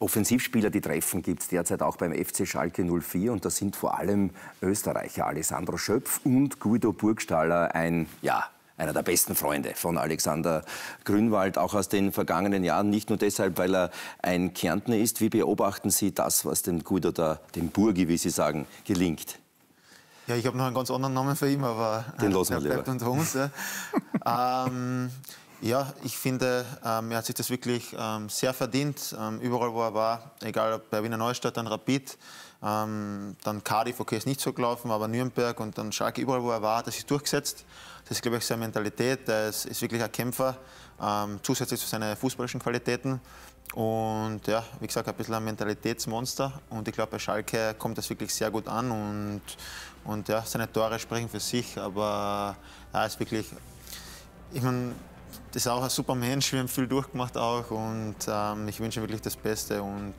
Offensivspieler, die treffen, gibt es derzeit auch beim FC Schalke 04 und das sind vor allem Österreicher, Alessandro Schöpf und Guido Burgstaller, ein, ja, einer der besten Freunde von Alexander Grünwald, auch aus den vergangenen Jahren. Nicht nur deshalb, weil er ein Kärntner ist. Wie beobachten Sie das, was dem Guido, da, dem Burgi, wie Sie sagen, gelingt? Ja, ich habe noch einen ganz anderen Namen für ihn, aber Den äh, lassen wir bleibt lieber. unter uns. Ja. ähm, ja, ich finde, ähm, er hat sich das wirklich ähm, sehr verdient. Ähm, überall, wo er war, egal ob bei Wiener Neustadt, dann Rapid, ähm, dann Cardiff, okay, ist nicht so gelaufen, aber Nürnberg und dann Schalke, überall, wo er war, hat er sich durchgesetzt. Das ist, glaube ich, seine Mentalität. Er ist, ist wirklich ein Kämpfer, ähm, zusätzlich zu seinen fußballischen Qualitäten. Und ja, wie gesagt, ein bisschen ein Mentalitätsmonster. Und ich glaube, bei Schalke kommt das wirklich sehr gut an. Und, und ja, seine Tore sprechen für sich. Aber er ist wirklich, ich meine, das ist auch ein super Mensch, wir haben viel durchgemacht auch und ähm, ich wünsche ihm wirklich das Beste und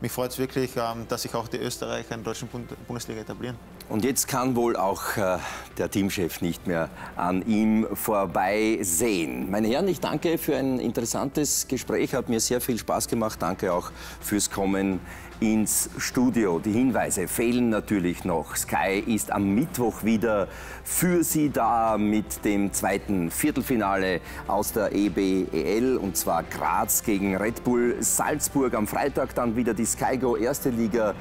mich freut es wirklich, ähm, dass sich auch die Österreicher in der deutschen Bund Bundesliga etablieren. Und jetzt kann wohl auch äh, der Teamchef nicht mehr an ihm vorbeisehen. Meine Herren, ich danke für ein interessantes Gespräch, hat mir sehr viel Spaß gemacht. Danke auch fürs Kommen ins Studio. Die Hinweise fehlen natürlich noch. Sky ist am Mittwoch wieder für Sie da mit dem zweiten Viertelfinale aus der EBEL und zwar Graz gegen Red Bull Salzburg. Am Freitag dann wieder die Sky Go Erste Liga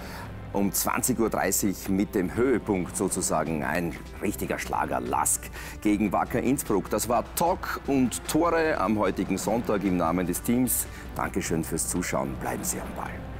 um 20.30 Uhr mit dem Höhepunkt sozusagen ein richtiger Schlager Lask gegen Wacker Innsbruck. Das war Talk und Tore am heutigen Sonntag im Namen des Teams. Dankeschön fürs Zuschauen. Bleiben Sie am Ball.